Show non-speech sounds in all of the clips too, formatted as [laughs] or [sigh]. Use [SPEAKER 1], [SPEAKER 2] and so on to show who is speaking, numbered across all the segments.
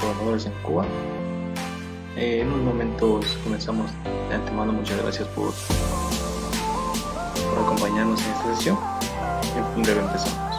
[SPEAKER 1] Programadores en Cuba. Eh, en unos momentos comenzamos de antemano. Muchas gracias por, por acompañarnos en esta sesión. En breve empezamos.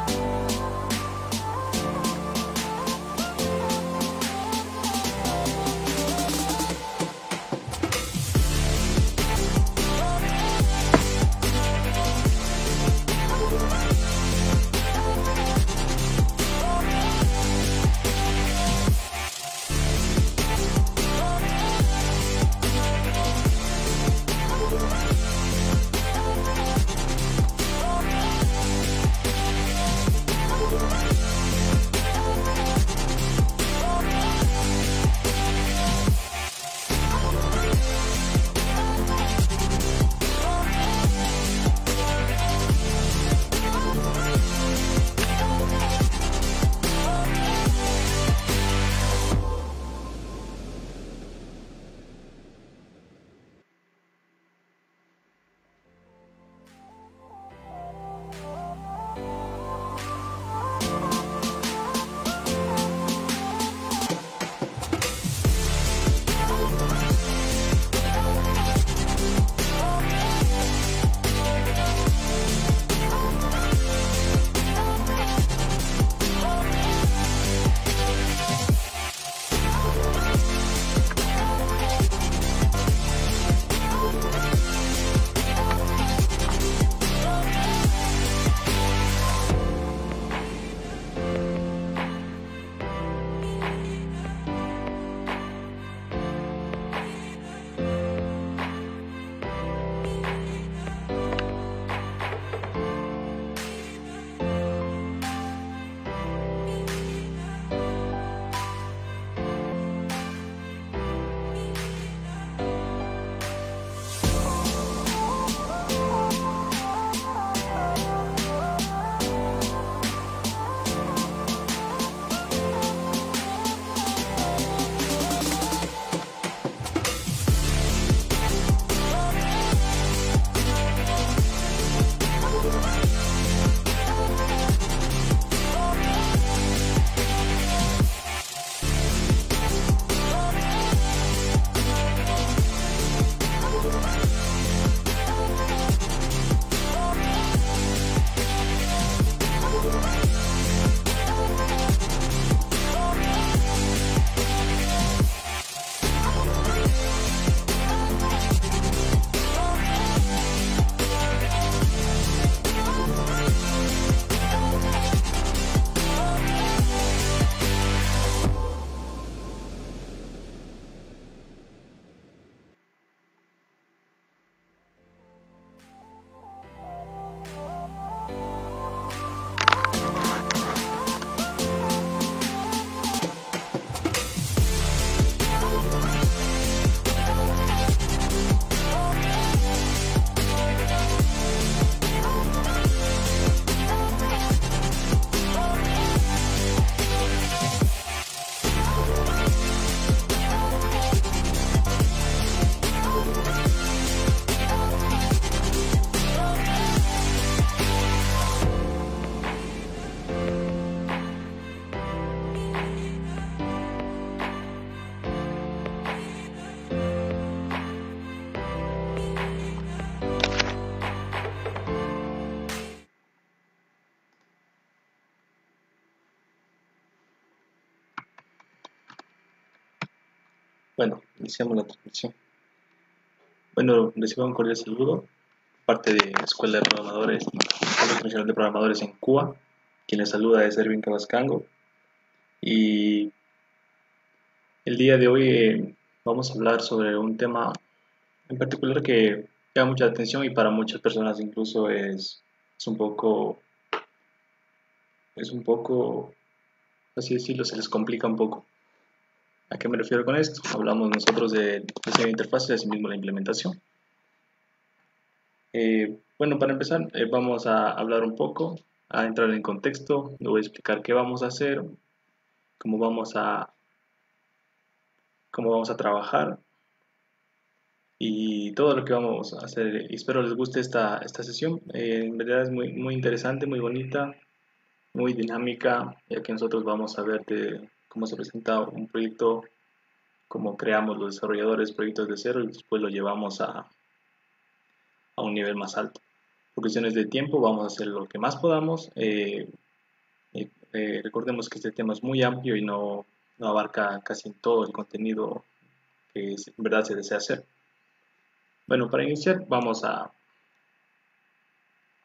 [SPEAKER 1] La transmisión. Bueno, recibo un cordial saludo parte de la Escuela de Programadores, Escuela Nacional de Programadores en Cuba. Quien les saluda es Erwin Cabascango. Y el día de hoy eh, vamos a hablar sobre un tema en particular que llama mucha atención y para muchas personas incluso es, es un poco, es un poco, así decirlo, se les complica un poco. ¿A qué me refiero con esto? Hablamos nosotros de diseño de interfaz y asimismo la implementación. Eh, bueno, para empezar eh, vamos a hablar un poco, a entrar en contexto, le voy a explicar qué vamos a hacer, cómo vamos a, cómo vamos a trabajar y todo lo que vamos a hacer. Espero les guste esta, esta sesión. Eh, en verdad es muy, muy interesante, muy bonita, muy dinámica, ya que nosotros vamos a ver de cómo se presenta un proyecto, cómo creamos los desarrolladores proyectos de cero y después lo llevamos a, a un nivel más alto. Por cuestiones de tiempo vamos a hacer lo que más podamos. Eh, eh, recordemos que este tema es muy amplio y no, no abarca casi todo el contenido que en verdad se desea hacer. Bueno, para iniciar vamos a,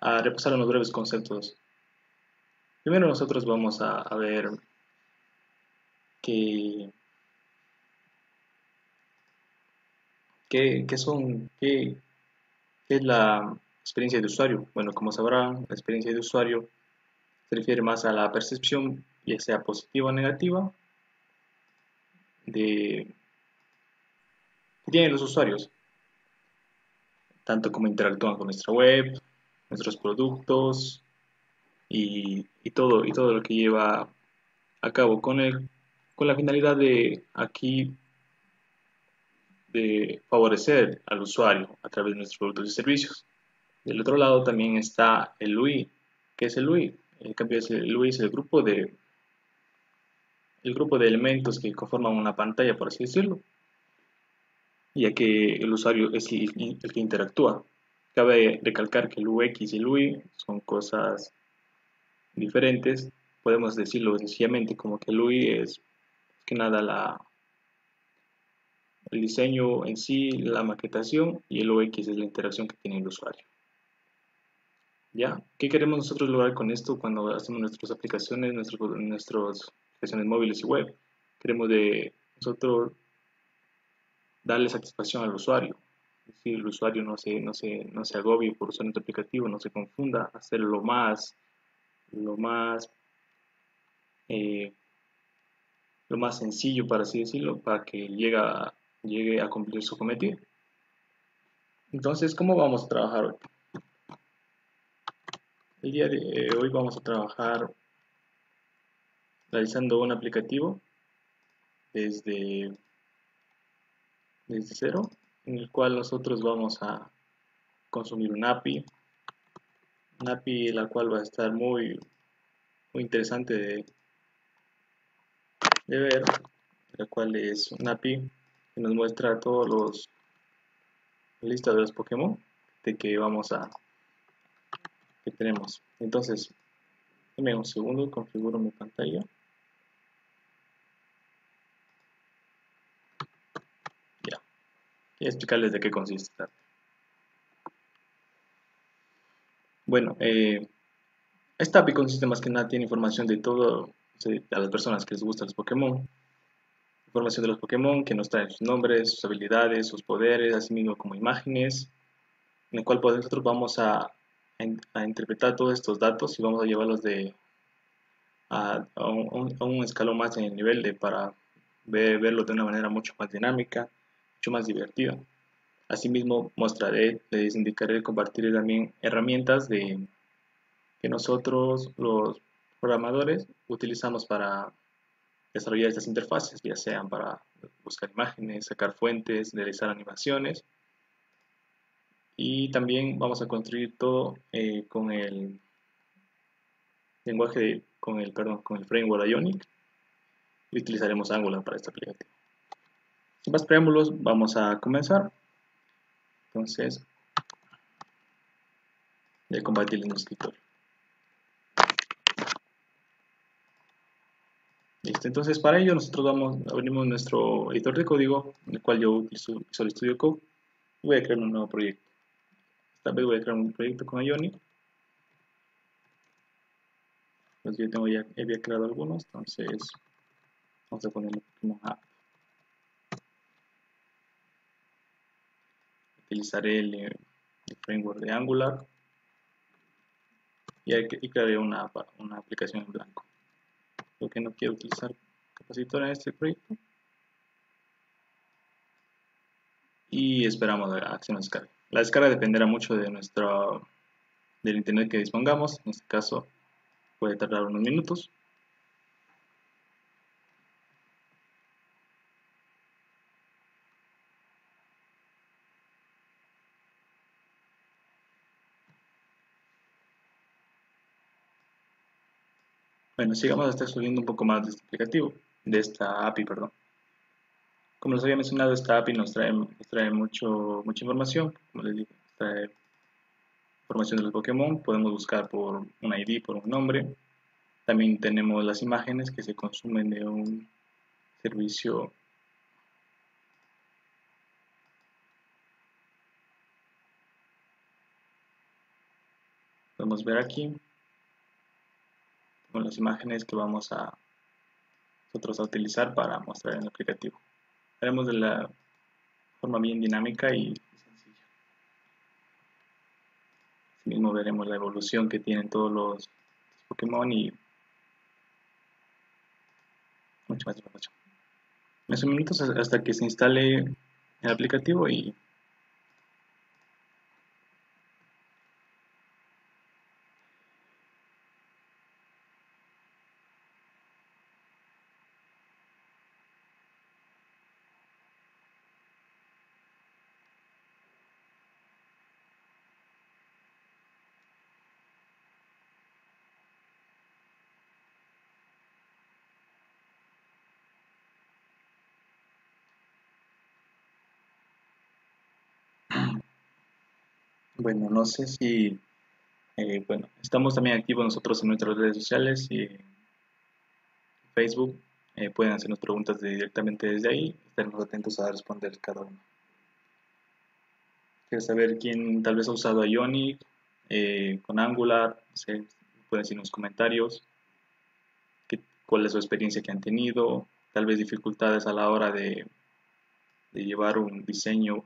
[SPEAKER 1] a repasar unos breves conceptos. Primero nosotros vamos a, ver qué, qué, son, qué, es la experiencia de usuario. Bueno, como sabrán, la experiencia de usuario se refiere más a la percepción, ya sea positiva o negativa, de que tienen los usuarios, tanto como interactúan con nuestra web, nuestros productos y, todo, y todo lo que lleva a cabo con, el, con la finalidad de aquí de favorecer al usuario a través de nuestros productos y servicios. Del otro lado también está el UI. ¿Qué es el UI? El, el UI es el grupo de el grupo de elementos que conforman una pantalla, por así decirlo, ya que el usuario es el, que interactúa. Cabe recalcar que el UX y el UI son cosas diferentes. Podemos decirlo sencillamente como que el UI es que nada la, el diseño en sí, la maquetación y el UX es la interacción que tiene el usuario. ¿Ya? ¿Qué queremos nosotros lograr con esto cuando hacemos nuestras aplicaciones, nuestros, nuestras aplicaciones móviles y web? Queremos de nosotros darle satisfacción al usuario. Es decir, el usuario no se, no se, no se agobie por usar nuestro aplicativo, no se confunda, hacer lo más, lo más, eh, lo más sencillo, para así decirlo, para que llegue a, llegue a cumplir su cometido. Entonces, ¿cómo vamos a trabajar hoy? El día de hoy vamos a trabajar realizando un aplicativo desde, desde cero, en el cual nosotros vamos a consumir un API, un API la cual va a estar muy, muy interesante de, de ver, la cual es un API que nos muestra todos los lista de los Pokémon de que vamos a que tenemos. Entonces, dame un segundo, configuro mi pantalla. Ya. Y explicarles de qué consiste. Bueno, eh, esta API consiste más que nada, tiene información de todo, de, las personas que les gustan los Pokémon, información de los Pokémon que nos traen sus nombres, sus habilidades, sus poderes, así mismo como imágenes, en el cual pues, nosotros vamos a a, interpretar todos estos datos y vamos a llevarlos de, a, un, escalón más en el nivel de para verlo de una manera mucho más dinámica, mucho más divertida. Asimismo, mostraré, les indicaré, compartiré también herramientas de, que nosotros, los programadores, utilizamos para desarrollar estas interfaces, ya sean para buscar imágenes, sacar fuentes, realizar animaciones y también vamos a construir todo eh, con el lenguaje, con el, perdón, con el framework Ionic y utilizaremos Angular para esta aplicación. Sin más preámbulos, vamos a comenzar. Entonces, a compartir en el escritorio. Listo, entonces para ello nosotros vamos, abrimos nuestro editor de código, en el cual yo utilizo Visual Studio Code y voy a crear un nuevo proyecto. Tal vez voy a crear un proyecto con Ionic. Pues yo tengo ya, había creado algunos, entonces vamos a ponerle Pokémon App. Utilizaré el, framework de Angular y, crearé una aplicación en blanco. Lo que no quiero utilizar capacitor en este proyecto. Y esperamos a que se nos. La descarga dependerá mucho de nuestro, del internet que dispongamos. En este caso puede tardar unos minutos. Bueno, sigamos hasta subiendo un poco más de este aplicativo, de esta API, perdón. Como les había mencionado, esta API nos trae, trae mucho, mucha información, como les dije, trae información de los Pokémon, podemos buscar por un ID, por un nombre. También tenemos las imágenes que se consumen de un servicio podemos ver aquí con las imágenes que vamos a nosotros a utilizar para mostrar en el aplicativo. Haremos de la forma bien dinámica y sencilla. Asimismo veremos la evolución que tienen todos los Pokémon y mucho más información. En esos minutos hasta que se instale el aplicativo y Bueno, no sé si, eh, bueno, estamos también activos nosotros en nuestras redes sociales y Facebook. Eh, pueden hacernos preguntas directamente desde ahí. Estaremos atentos a responder cada uno. ¿Quieres saber quién tal vez ha usado Ionic eh, con Angular? pueden decir en los comentarios cuál es su experiencia que han tenido, tal vez dificultades a la hora de llevar un diseño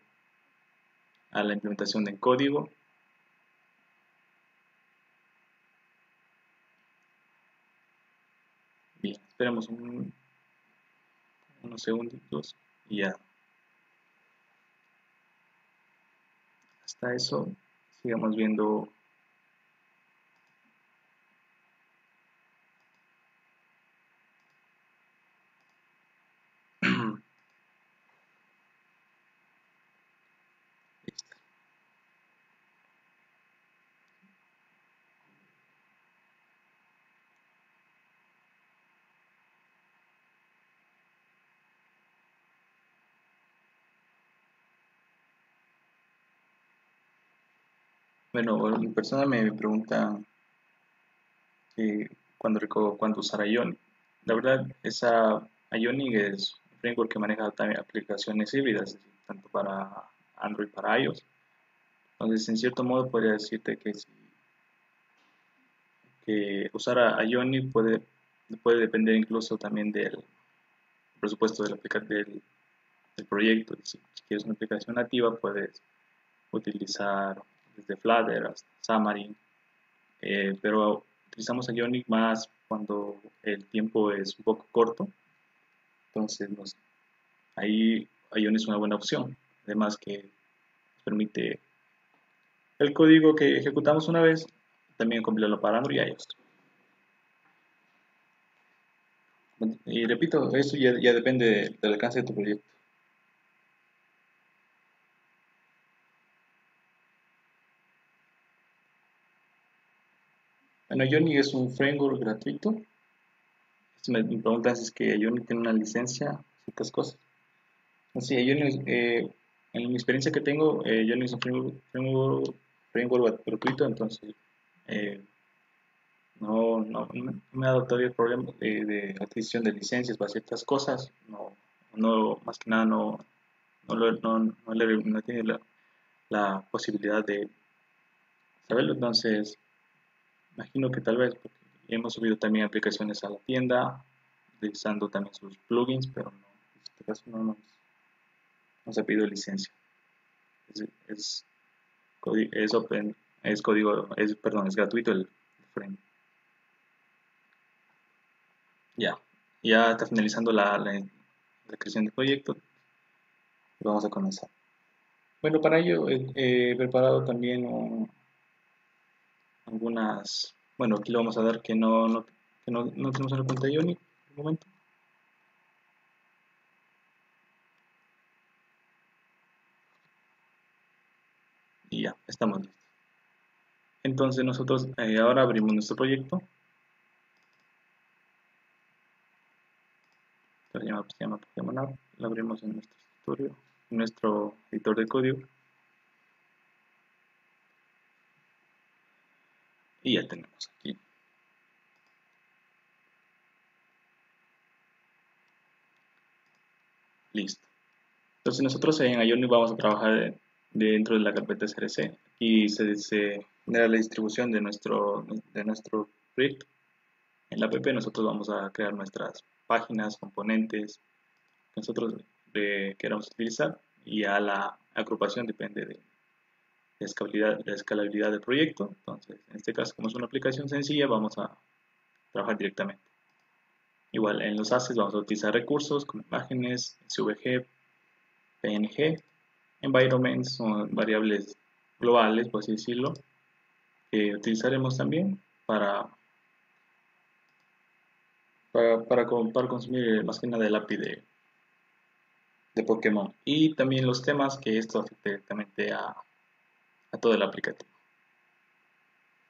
[SPEAKER 1] a la implementación del código. Bien, esperemos un, unos segunditos y ya. Hasta eso, sigamos viendo Bueno, mi persona me pregunta que cuando, cuando usar Ionic. La verdad, esa Ionic es un framework que maneja también aplicaciones híbridas, tanto para Android para iOS. Entonces, en cierto modo, podría decirte que, que usar a puede, puede depender incluso también del presupuesto del, del, del proyecto. Si quieres una aplicación nativa, puedes utilizar desde Flutter hasta Xamarin, eh, pero utilizamos a Ionic más cuando el tiempo es un poco corto, entonces nos, ahí Ionic es una buena opción, además que permite el código que ejecutamos una vez, también compilarlo para Android y iOS. Y repito, eso ya depende del alcance de tu proyecto. Bueno, Ionic es un framework gratuito. Me, preguntan si es que Ionic tiene una licencia, ciertas cosas. Así, Ionic, eh, en mi experiencia que tengo, eh, Ionic es un framework, framework, gratuito, entonces eh, no, no, me ha dado todavía el problema de, adquisición de licencias para ciertas cosas. No, no más que nada no, no, no, no, tiene la posibilidad de saberlo, entonces imagino que tal vez porque hemos subido también aplicaciones a la tienda utilizando también sus plugins pero no, en este caso no nos, nos ha pedido licencia. Es, es, código es perdón es gratuito el, frame. Ya ya está finalizando la, creación del proyecto. Vamos a comenzar. Bueno para ello he preparado también un algunas, bueno, aquí le vamos a dar que no, no, que no, tenemos una cuenta de Ioni, un momento. Y ya, estamos listos. Entonces nosotros eh, ahora abrimos nuestro proyecto. Se llama, se llama Pokémon App. Lo abrimos en nuestro escritorio, en nuestro editor de código. Y ya tenemos aquí. Listo. Entonces nosotros en Ionic vamos a trabajar dentro de la carpeta CRC y se, se la distribución de nuestro, de nuestro proyecto. En la app nosotros vamos a crear nuestras páginas, componentes que nosotros eh, queramos utilizar y a la agrupación depende de la escalabilidad, la escalabilidad del proyecto. Entonces, en este caso, como es una aplicación sencilla, vamos a trabajar directamente. Igual, en los assets vamos a utilizar recursos como imágenes, SVG, PNG, environments, son variables globales, por así decirlo, que utilizaremos también para para, para, consumir más que nada el API de, de Pokémon y también los temas que esto afecte directamente a, a todo el aplicativo.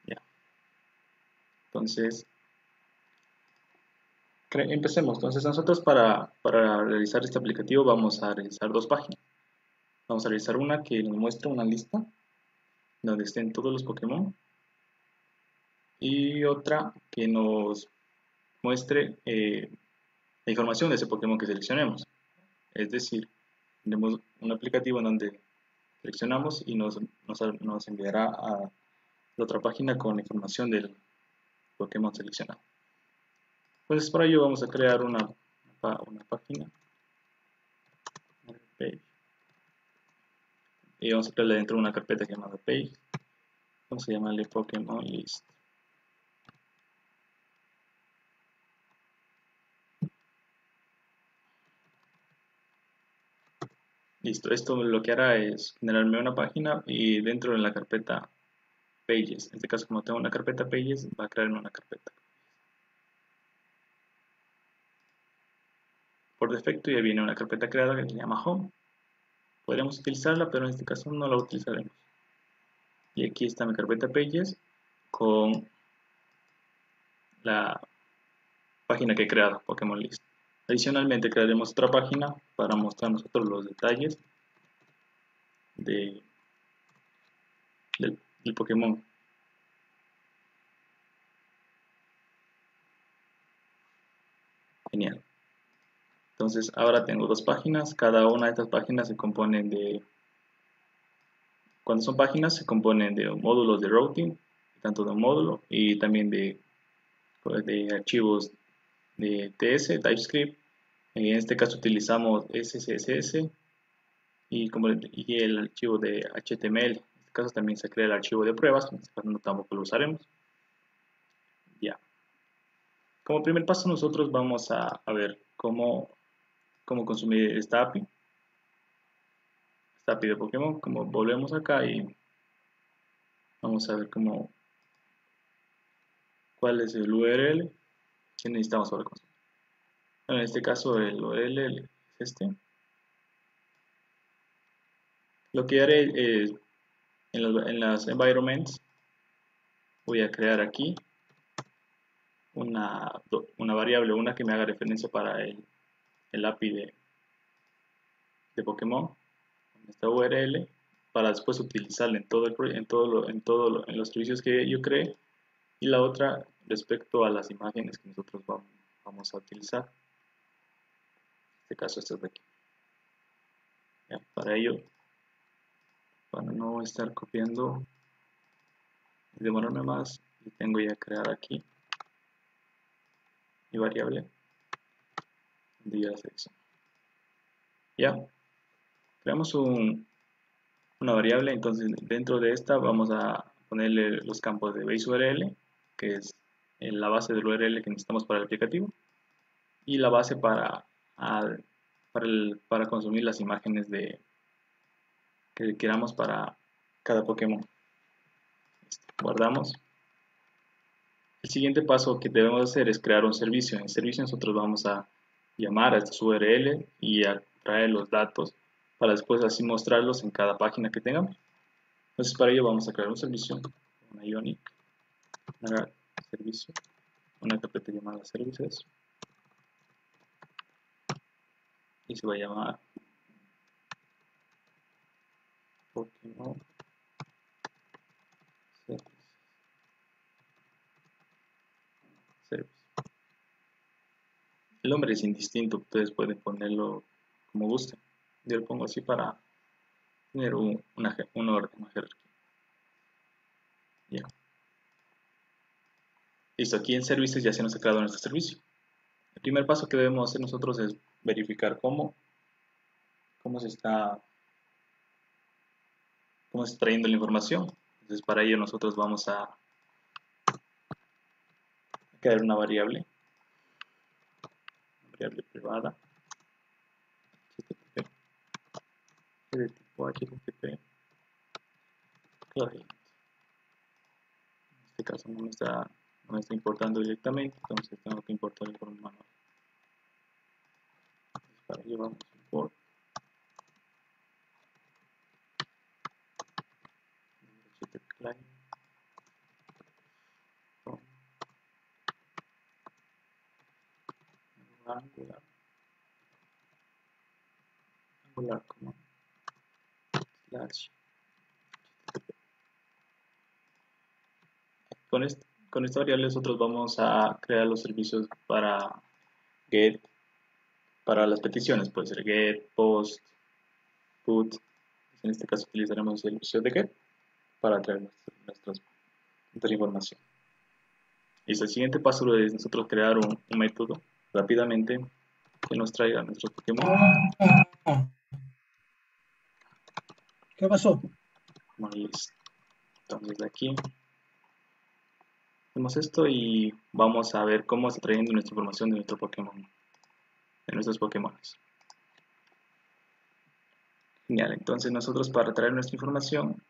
[SPEAKER 1] Ya. Entonces empecemos. Entonces nosotros para, para realizar este aplicativo vamos a realizar dos páginas. Vamos a realizar una que nos muestra una lista donde estén todos los Pokémon y otra que nos muestre eh, la información de ese Pokémon que seleccionemos. Es decir, tenemos un aplicativo donde seleccionamos y nos, nos, enviará a la otra página con la información del Pokémon seleccionado. Entonces para ello vamos a crear una, una página. Y vamos a crearla dentro de una carpeta llamada page. Vamos a llamarle Pokémon list Listo, esto lo que hará es generarme una página y dentro de la carpeta Pages, en este caso como tengo una carpeta Pages, va a crearme una carpeta. Por defecto ya viene una carpeta creada que se llama Home. Podríamos utilizarla, pero en este caso no la utilizaremos. Y aquí está mi carpeta Pages con la página que he creado, Pokémon List. Adicionalmente crearemos otra página para mostrar nosotros los detalles de, del, Pokémon. Genial. Entonces ahora tengo dos páginas, cada una de estas páginas se componen de, cuando son páginas se componen de módulos de routing, tanto de un módulo y también de, de archivos de TS, TypeScript en este caso utilizamos SCSS y, como, y el archivo de HTML. En este caso también se crea el archivo de pruebas, en este caso no tampoco lo usaremos. Ya. Como primer paso nosotros vamos a, ver cómo, cómo consumir esta API. Esta API de Pokémon. Como volvemos acá y vamos a ver cómo cuál es el URL que necesitamos para consumir en este caso el URL es este. Lo que haré es en, las environments voy a crear aquí una, una variable, una que me haga referencia para el, el API de, de Pokémon esta URL para después utilizarla en todo el en todo en todo en los servicios que yo cree y la otra respecto a las imágenes que nosotros vamos a utilizar este caso esto de aquí. Para ello para no estar copiando y demorarme más tengo ya crear aquí mi variable día ya creamos un, una variable entonces dentro de esta vamos a ponerle los campos de base URL que es la base del URL que necesitamos para el aplicativo y la base para para, para consumir las imágenes que queramos para cada Pokémon. Guardamos. El siguiente paso que debemos hacer es crear un servicio. En el servicio nosotros vamos a llamar a estos URL y a traer los datos para después así mostrarlos en cada página que tengamos. Entonces para ello vamos a crear un servicio, una Ionic, una una carpeta llamada services y se va a llamar Pokémon Service. El nombre es indistinto, ustedes pueden ponerlo como gusten. Yo lo pongo así para tener un, una, un orden, una jerarquía. Ya. Listo, aquí en servicios ya se nos ha creado nuestro servicio. El primer paso que debemos hacer nosotros es verificar cómo, cómo se está cómo se está trayendo la información. Entonces para ello nosotros vamos a crear una variable, variable privada de tipo HTTP client. En este caso no me está, no me está importando directamente, entonces tengo que importarlo por un manual. Entonces, para ello vamos a import HTTP client angular angular como con, con esta variable nosotros vamos a crear los servicios para get, para las peticiones, puede ser get, post, put. En este caso utilizaremos el servicio de get para traer nuestra, nuestra información. Y el siguiente paso es nosotros crear un, un método rápidamente que nos traiga nuestros Pokémon.
[SPEAKER 2] ¿Qué pasó?
[SPEAKER 1] Entonces de aquí hacemos esto y vamos a ver cómo está trayendo nuestra información de nuestro Pokémon. Nuestros Pokémon. Genial, entonces nosotros para traer nuestra información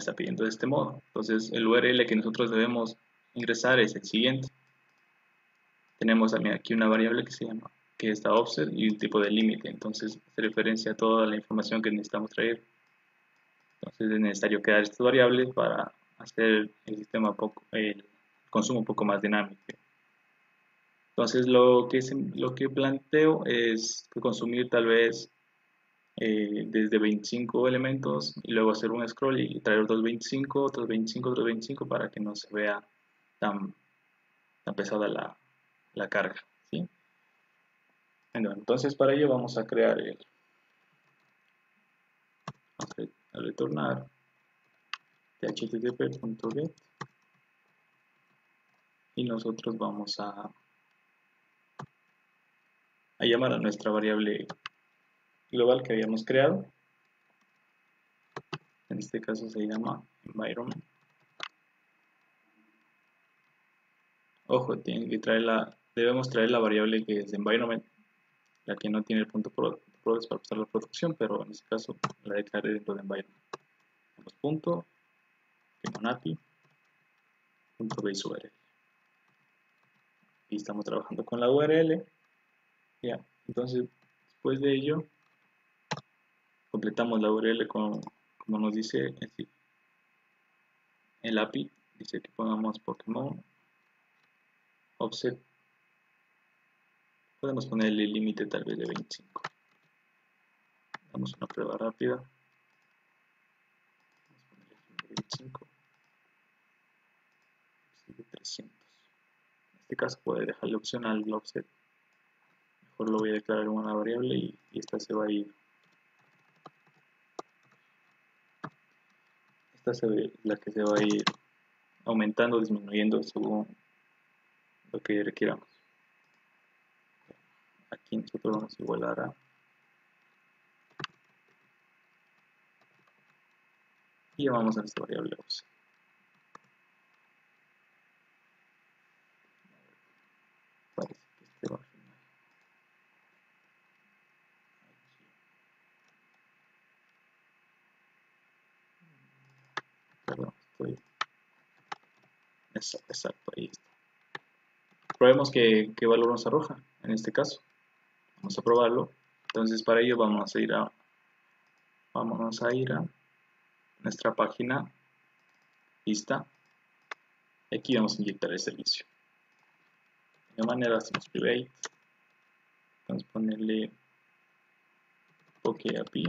[SPEAKER 1] está pidiendo de este modo. Entonces el URL que nosotros debemos ingresar es el siguiente. Tenemos también aquí una variable que se llama que está offset y un tipo de límite. Entonces se referencia a toda la información que necesitamos traer. Entonces es necesario crear estas variables para hacer el sistema el consumo un poco más dinámico. Entonces lo que, lo que planteo es consumir tal vez eh, desde 25 elementos y luego hacer un scroll y traer otros 25, otros 25, otros 25 para que no se vea tan, pesada la, la carga. ¿sí? Entonces para ello vamos a crear el a retornar http.get y nosotros vamos a, a llamar a nuestra variable global que habíamos creado en este caso se llama environment ojo tiene que traer la debemos traer la variable que es environment la que no tiene el punto progress para pasar la producción, pero en este caso la declaré dentro de environment. Punto, API, punto base URL. Y estamos trabajando con la URL. Ya, entonces después de ello completamos la URL con, como nos dice el API, dice que pongamos Pokémon offset Podemos ponerle el límite tal vez de 25. Damos una prueba rápida. Vamos a ponerle el 25. De 300. En este caso puede dejarle opcional el offset. Mejor lo voy a declarar una variable y, esta se va a ir. Esta es la que se va a ir aumentando o disminuyendo según lo que requiramos aquí nosotros vamos a igualar a y llamamos a esta variable offset parece que este va a final exacto, exacto ahí está. Probemos qué valor nos arroja en este caso. Vamos a probarlo. Entonces para ello vamos a ir a vamos a ir a nuestra página. Lista. Aquí vamos a inyectar el servicio. De manera hacemos private. Vamos a ponerle API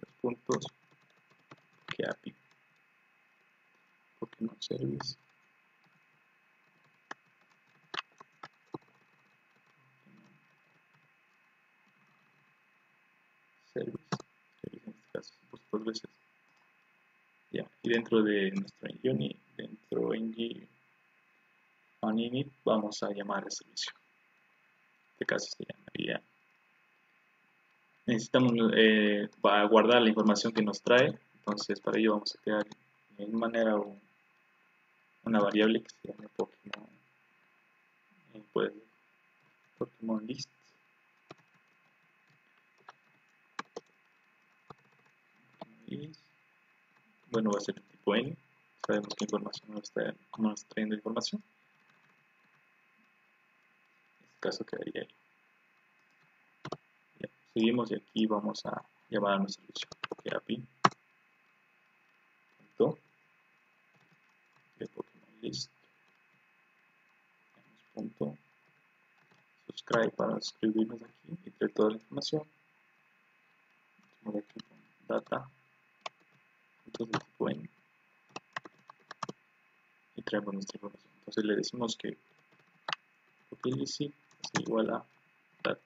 [SPEAKER 1] dos puntos API Service Service, service en este caso, pues dos veces ya, y dentro de nuestro unit, dentro ng on init, vamos a llamar al servicio. En este caso se llamaría. Necesitamos eh, guardar la información que nos trae, entonces para ello vamos a crear de manera una variable que se llame Pokémon, eh, pues, Pokémon list. bueno, va a ser el tipo N. Sabemos qué información nos está, nos está trayendo información. En este caso quedaría ahí. seguimos y aquí vamos a llamar a nuestro servicio porque API punto de Pokémon list punto. Subscribe para suscribirnos aquí y traer toda la información. aquí data. Entonces bueno y traemos nuestra información. Entonces le decimos que PokéList es igual a data.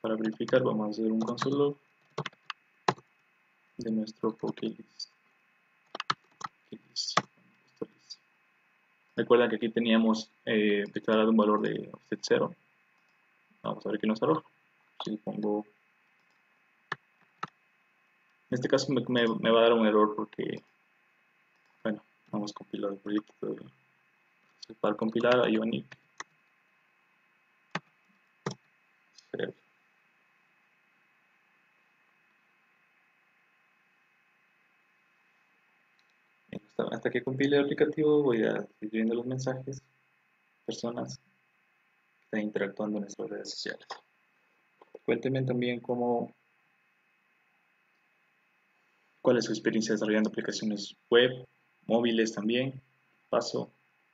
[SPEAKER 1] Para verificar vamos a hacer un console de nuestro PokéList recuerda que aquí teníamos eh, declarado un valor de offset 0 vamos a ver qué nos arroja si pongo en este caso me, va a dar un error porque, bueno, vamos a compilar el proyecto. Para compilar a Ionic. Hasta que compile el aplicativo voy a ir viendo los mensajes, personas que están interactuando en nuestras redes sociales. Cuéntenme también cómo cuál es su experiencia desarrollando aplicaciones web, móviles también, paso,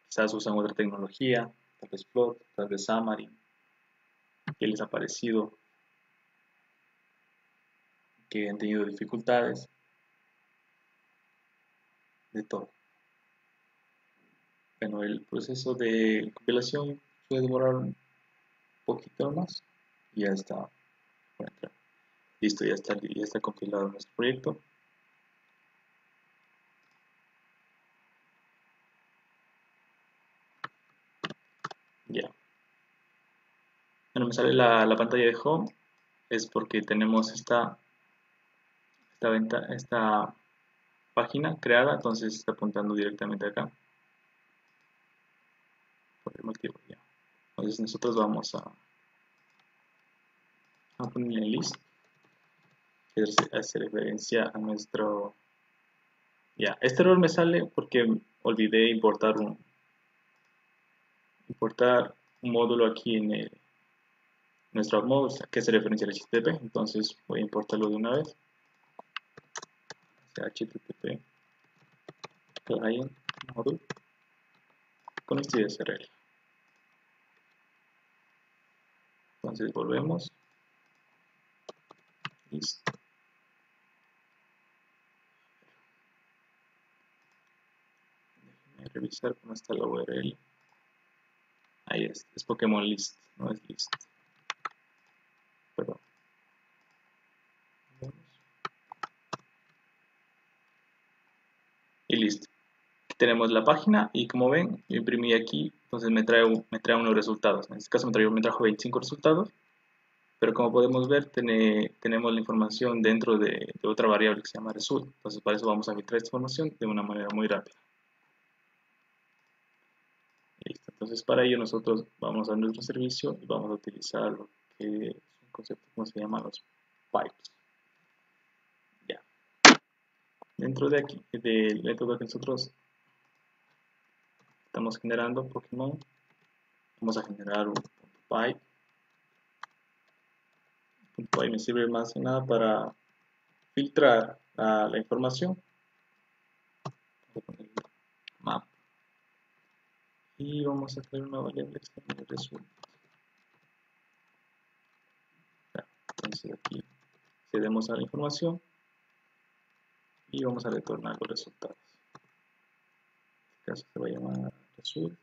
[SPEAKER 1] quizás usan otra tecnología, tal vez Plot, tal vez Xamarin, qué les ha parecido, que han tenido dificultades, de todo. Bueno, el proceso de compilación puede demorar un poquito más y ya está. Listo, ya está, ya está compilado nuestro proyecto. Ya. Bueno, me sale la, pantalla de home. Es porque tenemos esta, esta, venta, esta página creada, entonces está apuntando directamente acá. Por el motivo, ya. Entonces nosotros vamos a, a poner en list que hace referencia a nuestro ya, este error me sale porque olvidé importar un, importar un módulo aquí en el, nuestro módulo que se referencia al HTTP entonces voy a importarlo de una vez HTTP client module con este DSRL entonces volvemos. Listo. Déjenme revisar cómo está la URL Ahí es, es Pokémon List, no es List. Perdón. Y listo. Tenemos la página y como ven, yo imprimí aquí, entonces me trae, me trae unos resultados. En este caso me, trae, me trajo 25 resultados, pero como podemos ver, tenemos la información dentro de, de, otra variable que se llama result. Entonces para eso vamos a filtrar esta información de una manera muy rápida. Entonces para ello nosotros vamos a nuestro servicio y vamos a utilizar lo que es un concepto como se llama los pipes. Ya. Dentro de aquí, del método que nosotros estamos generando Pokémon, vamos a generar un. Un pipe me sirve más que nada para filtrar la, información. Map y vamos a crear una variable llama result. Entonces aquí cedemos a la información y vamos a retornar los resultados. En este caso se va a llamar result.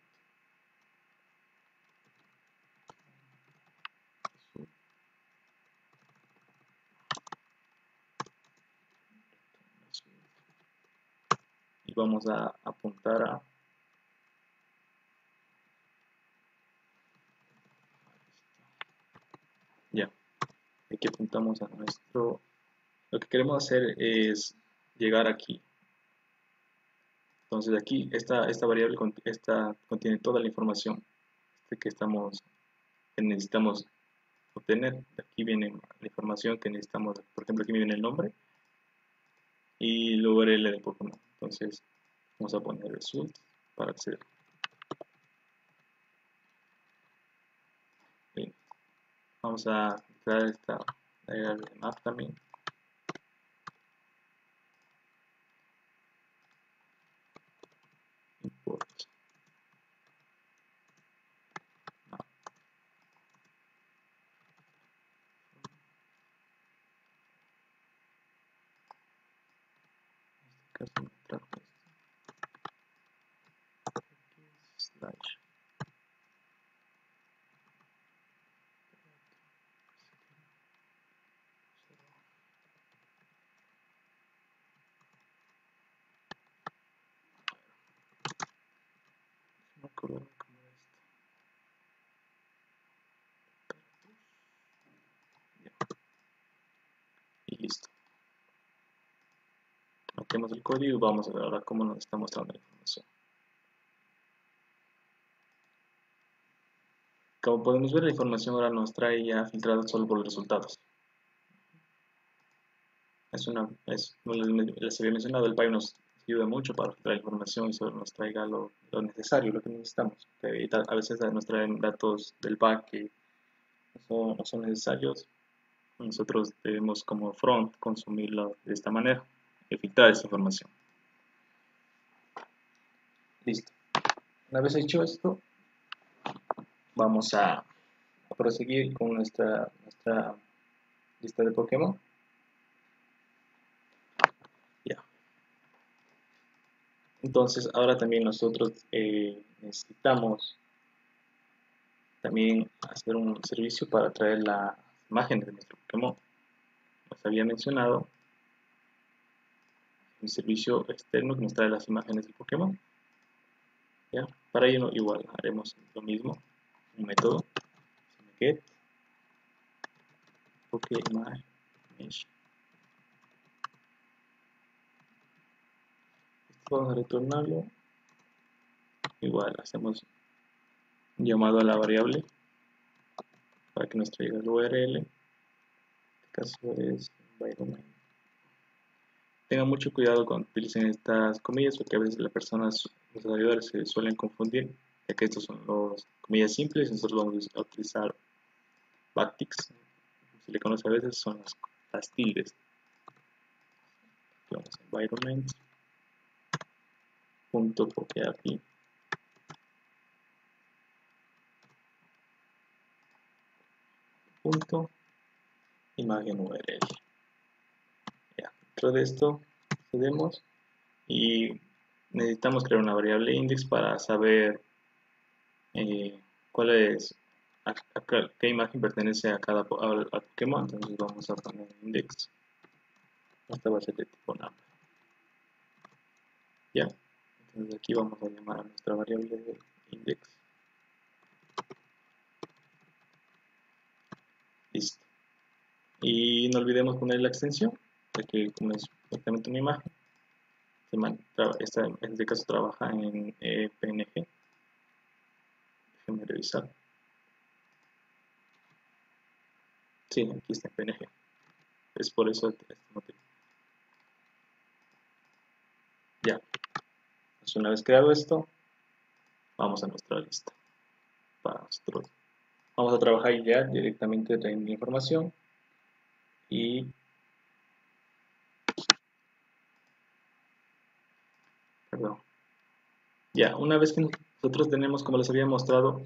[SPEAKER 1] y vamos a apuntar a ya aquí apuntamos a nuestro lo que queremos hacer es llegar aquí. Entonces aquí esta, esta variable esta, contiene toda la información que estamos que necesitamos obtener. Aquí viene la información que necesitamos. Por ejemplo aquí viene el nombre y el URL de Pokémon entonces vamos a poner result para acceder. Bien. vamos a crear esta área de map también Y listo. Metemos el código y vamos a ver ahora cómo nos está mostrando la información. Como podemos ver, la información ahora nos trae ya filtrada solo por los resultados. Es una, es, les había mencionado, el Py nos ayuda mucho para filtrar información y solo nos traiga lo, necesario, lo que necesitamos. a veces nos traen datos del back que no son, necesarios. Nosotros debemos como front consumirlo de esta manera filtrar esta información. Listo. Una vez hecho esto, vamos a, proseguir con nuestra, nuestra lista de Pokémon. Entonces ahora también nosotros eh, necesitamos también hacer un servicio para traer las imágenes de nuestro Pokémon. Nos había mencionado servicio externo que nos trae las imágenes del Pokémon. ¿Ya? Para ello igual haremos lo mismo, un método get Pokémon vamos a retornarlo igual hacemos un llamado a la variable para que nos traiga el URL en este caso es environment tengan mucho cuidado cuando utilicen estas comillas porque a veces las personas los se suelen confundir ya que estos son los comillas simples y nosotros vamos a utilizar backticks si le conoce a veces son las, las tildes. Vamos a environment punto aquí. Punto imagen URL dentro de esto accedemos y necesitamos crear una variable index para saber eh, cuál es qué imagen pertenece a cada Pokémon entonces vamos a poner index. Esta va a ser de tipo number. Ya. Entonces aquí vamos a llamar a nuestra variable de index. Listo. Y no olvidemos poner la extensión, que como es exactamente una imagen, esta, en este caso trabaja en eh, PNG. Déjenme revisar. Sí, aquí está en PNG. Es por eso este motivo. Ya una vez creado esto, vamos a nuestra lista. Vamos a trabajar ya directamente trayendo información y Ya, una vez que nosotros tenemos, como les había mostrado,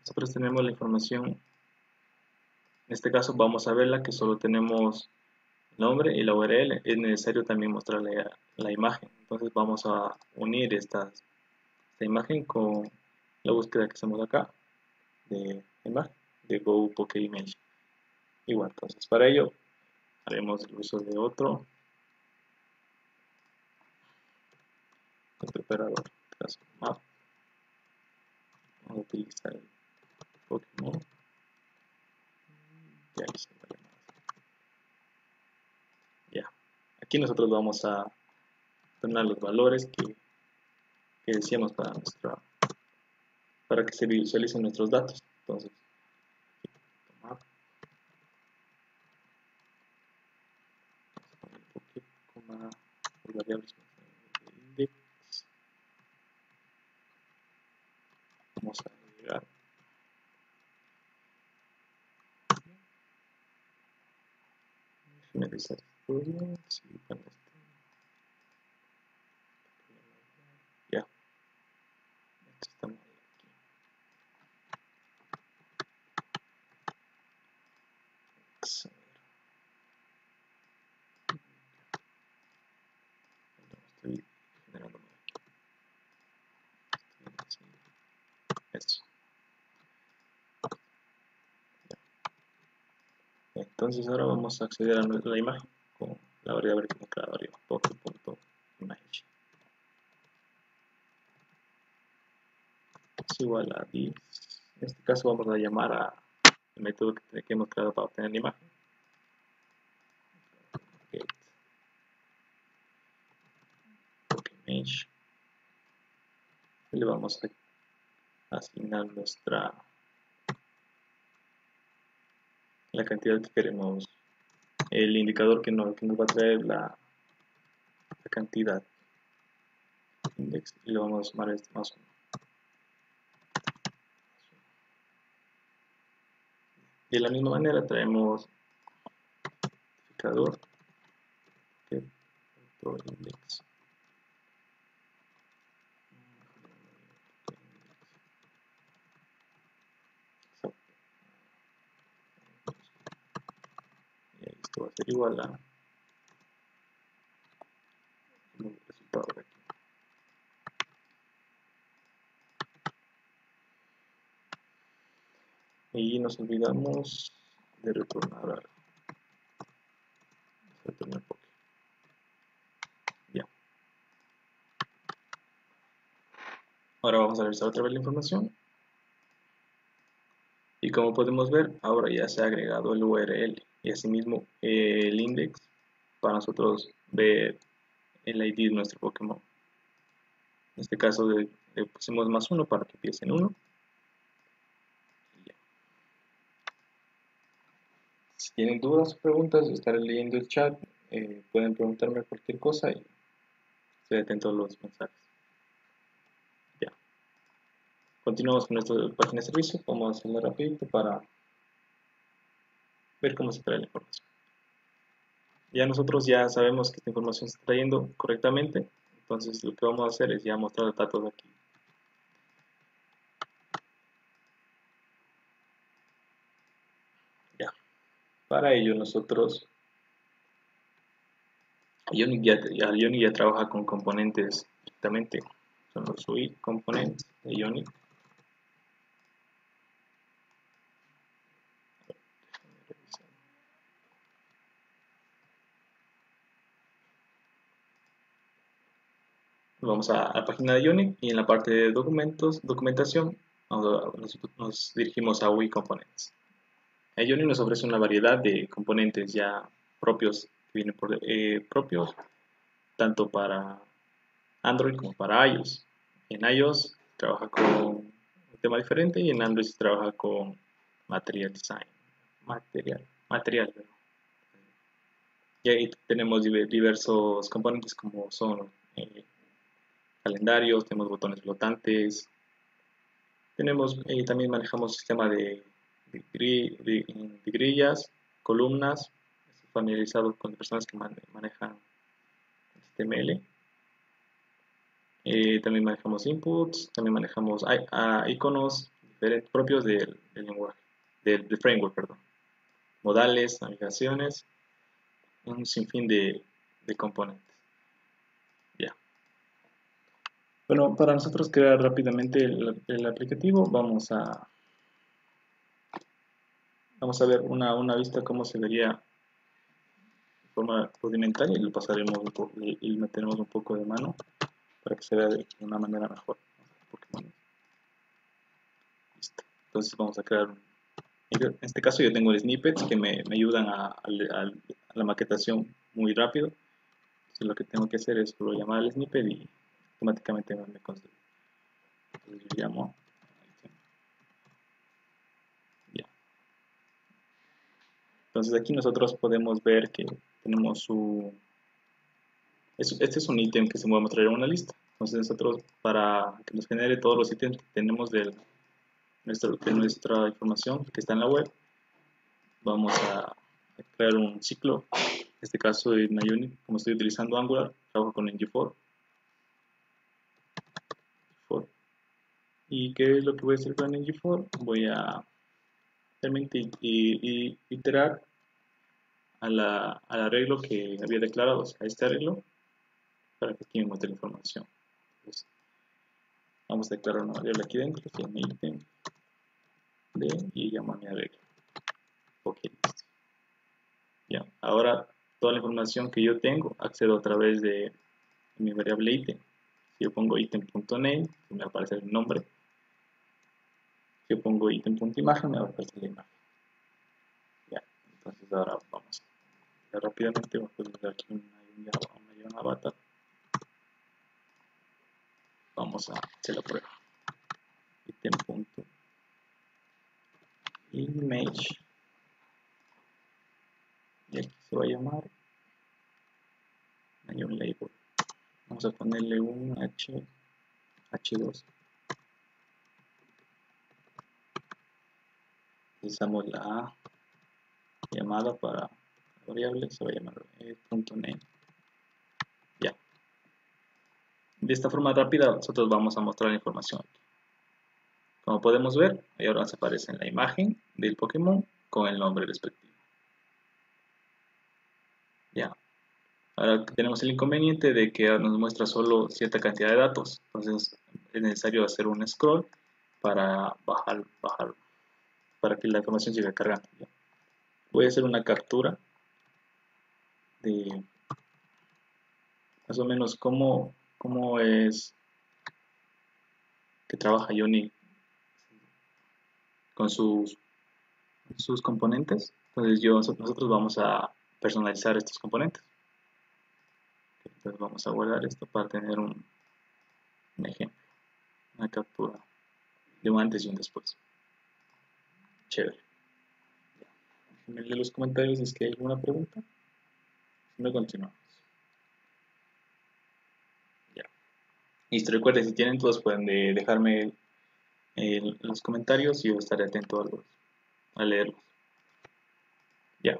[SPEAKER 1] nosotros tenemos la información, en este caso vamos a verla que solo tenemos el nombre y la URL, es necesario también mostrarle la, la imagen, entonces vamos a unir esta imagen con la búsqueda que hacemos acá de imagen de Go Poké Image. Igual, entonces para ello haremos el uso de otro operador, caso map. Vamos a utilizar el Pokémon. Ya, ya. Aquí nosotros vamos a poner los valores que, que decíamos para nuestra para que se visualicen nuestros datos. Entonces, variables index vamos a agregar. Finalizar sí, este. ya esto está mal aquí estoy generando Eso. Entonces ahora vamos a acceder a nuestra imagen con la variable que hemos creado arriba, poke.image. Es igual a this. En este caso vamos a llamar a el método que, hemos creado para obtener la imagen. image y le vamos a asignar nuestra la cantidad que queremos el indicador que nos, que nos va a traer la, cantidad. Index y le vamos a sumar este más uno. De la misma manera traemos indicador que index va a ser igual a resultado de aquí. Y nos olvidamos de retornar algo. Retornar. Ya. Ahora vamos a revisar otra vez la información. Y como podemos ver, ahora ya se ha agregado el URL y asimismo eh, el index para nosotros ver el ID de nuestro Pokémon. En este caso le, pusimos más uno para que empiece en uno. Si tienen dudas o preguntas, estaré leyendo el chat. Eh, pueden preguntarme cualquier cosa y estoy atento a los mensajes. Ya. Continuamos con nuestra página de servicio. Vamos a hacerlo rapidito para ver cómo se trae la información. Ya nosotros ya sabemos que esta información se está trayendo correctamente, entonces lo que vamos a hacer es ya mostrar los datos aquí. Ya. Para ello nosotros Ionic ya, ya, ya trabaja con componentes directamente, son los UI components de Ionic vamos a la página de Ionic y en la parte de documentos, documentación, nos, dirigimos a UI Components. Ionic nos ofrece una variedad de componentes ya propios, que vienen por, eh, propios, tanto para Android como para iOS. En iOS trabaja con un tema diferente y en Android se trabaja con Material Design. Material, material. Y ahí tenemos diversos componentes como son eh, calendarios, tenemos botones flotantes, tenemos, eh, también manejamos sistema de, grillas, columnas, familiarizado con personas que manejan HTML. Eh, también manejamos inputs, también manejamos iconos propios del, lenguaje, del, framework, perdón. Modales, navegaciones, un sinfín de componentes. Ya. Bueno, para nosotros crear rápidamente el, aplicativo, vamos a vamos a ver una, una vista cómo se vería de forma rudimental y lo pasaremos y, y meteremos un poco de mano para que se vea de una manera mejor. Entonces vamos a crear un... En este caso yo tengo snippets que me, me ayudan a, la maquetación muy rápido. Lo que tengo que hacer es solo llamar al snippet y automáticamente me construye. Entonces yo llamo ya. Entonces aquí nosotros podemos ver que tenemos su este es un ítem que se va a mostrar en una lista. Entonces nosotros, para que nos genere todos los ítems que tenemos de nuestra, de nuestra información que está en la web, vamos a crear un ciclo. En este caso en Unit, como estoy utilizando Angular, trabajo con ng4. ¿Y qué es lo que voy a hacer con ng4? Voy a realmente iterar al arreglo que había declarado, o sea, este arreglo para que aquí me muestre la información. vamos a declarar una variable aquí dentro, que mi ítem y llamo a mi arreglo. Ok. Ya, ahora toda la información que yo tengo accedo a través de mi variable ítem. Si yo pongo item.name, me va a aparecer el nombre. Yo pongo item.imagen, me va a aparecer la imagen. Ya, entonces ahora vamos. A rápidamente, vamos a poner aquí una, una, una avatar. Vamos a hacer la prueba. Item punto. Image. Y aquí se va a llamar. Hay label. Vamos a ponerle un h h2 utilizamos la llamada para variable se va a llamar eh, name de esta forma rápida nosotros vamos a mostrar la información. Como podemos ver, ahora se aparece en la imagen del Pokémon con el nombre respectivo. Ya. Ahora tenemos el inconveniente de que nos muestra solo cierta cantidad de datos. Entonces es necesario hacer un scroll para bajar, bajar para que la información siga cargando. Voy a hacer una captura de más o menos cómo cómo es que trabaja Johnny con sus, sus componentes. Entonces yo, nosotros vamos a personalizar estos componentes. Entonces vamos a guardar esto para tener un, ejemplo, una captura de un antes y un después. Chévere. Déjenme leer los comentarios es que hay alguna pregunta. Si no, continuamos. Listo, recuerden, si tienen todos pueden dejarme en los comentarios y yo estaré atento a, los, a leerlos. Ya.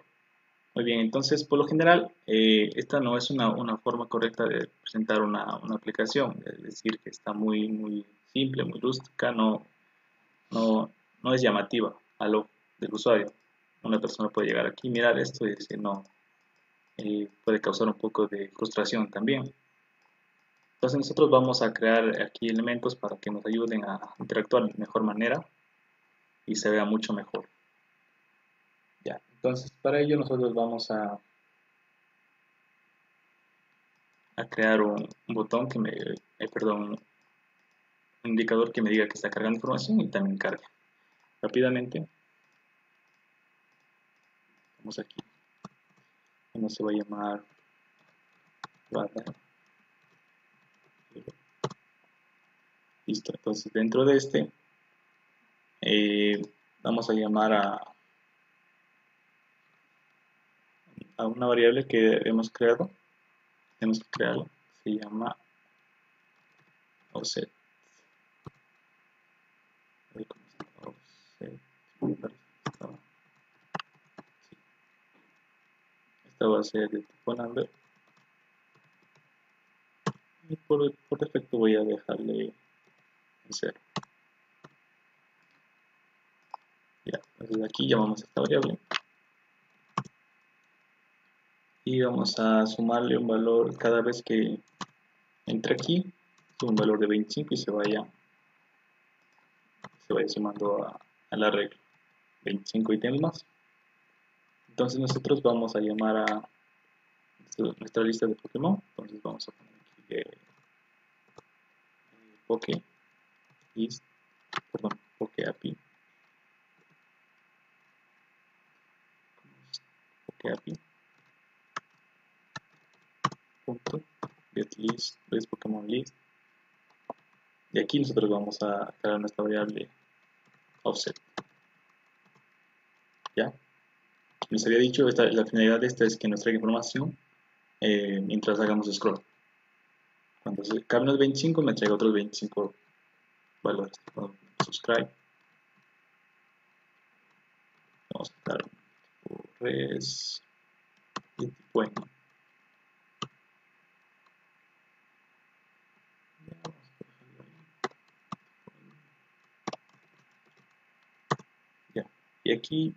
[SPEAKER 1] Muy bien, entonces por lo general eh, esta no es una, una, forma correcta de presentar una, una, aplicación, es decir, que está muy, muy simple, muy rústica, no, no, no es llamativa a lo del usuario. Una persona puede llegar aquí, mirar esto y decir no, eh, puede causar un poco de frustración también. Entonces nosotros vamos a crear aquí elementos para que nos ayuden a interactuar de mejor manera y se vea mucho mejor. Ya, entonces para ello nosotros vamos a, a crear un, botón que me, eh, perdón, un indicador que me diga que está cargando información y también carga. Rápidamente, vamos aquí, no se va a llamar Listo, entonces dentro de este eh, vamos a llamar a, a una variable que hemos creado. Tenemos que crearlo. Se llama offset. Esta va a ser de tipo number y por, defecto voy a dejarle en cero. Ya entonces aquí llamamos a esta variable. Y vamos a sumarle un valor cada vez que entre aquí un valor de 25 y se vaya se vaya sumando a, a la regla 25 ítems más. Entonces nosotros vamos a llamar a nuestra lista de Pokémon. Entonces vamos a poner aquí eh, Poké list perdón Poké API. Poké API. Punto. Get list. Pokémon list. Y aquí nosotros vamos a crear nuestra variable offset ya. Les había dicho la finalidad de esta es que nos traiga información eh, mientras hagamos scroll. Cuando se cambie 25 me traiga otros 25 valores. Subscribe. Vamos a dar res y tipo y aquí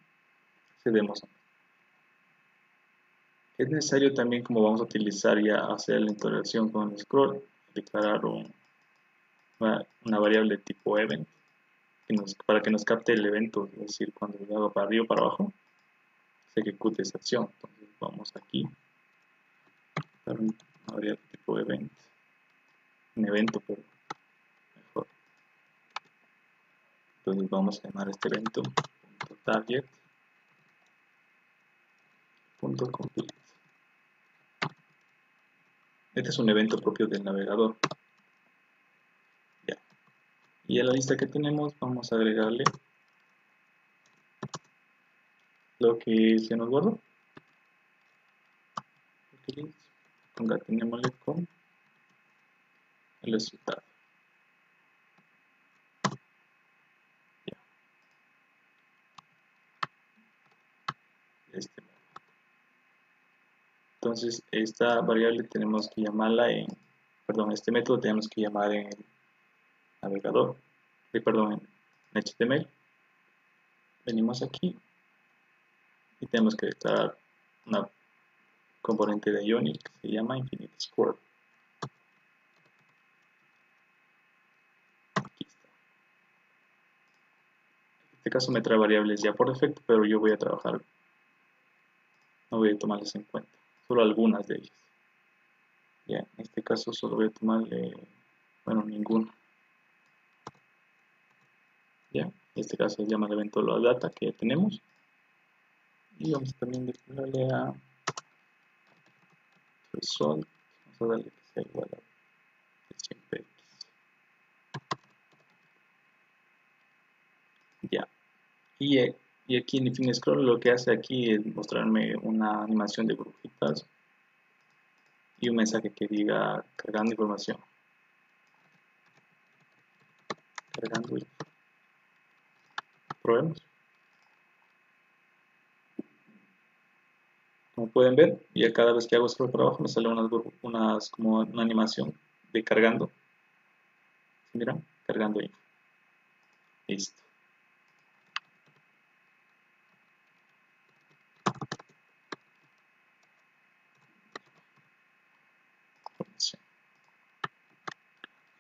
[SPEAKER 1] es necesario también como vamos a utilizar ya hacer la interacción con el scroll declarar una, variable tipo event para que nos capte el evento es decir cuando lo hago para arriba o para abajo se ejecute esa acción. Entonces vamos aquí dar una variable tipo event un evento pero mejor. Entonces vamos a llamar este evento target este es un evento propio del navegador. Ya. y a la lista que tenemos vamos a agregarle lo que se nos guardó concatenémosle con el resultado entonces esta variable tenemos que llamarla en perdón este método tenemos que llamar en el navegador eh, perdón en HTML venimos aquí y tenemos que declarar una componente de Ionic que se llama Infinite Score aquí está en este caso me trae variables ya por defecto pero yo voy a trabajar no voy a tomarlas en cuenta solo algunas de ellas. Ya, en este caso solo voy a tomarle, bueno, ninguna. Ya, en este caso se llama el evento la data que tenemos. Y vamos también a declararle a result, vamos a darle que sea igual a 100 Ya, y eh, y aquí en Infinite Scroll lo que hace aquí es mostrarme una animación de burbujitas y un mensaje que diga cargando información cargando. Probemos. Como pueden ver ya cada vez que hago scroll para abajo me sale unas, unas como una animación de cargando. ¿Sí miran? cargando info listo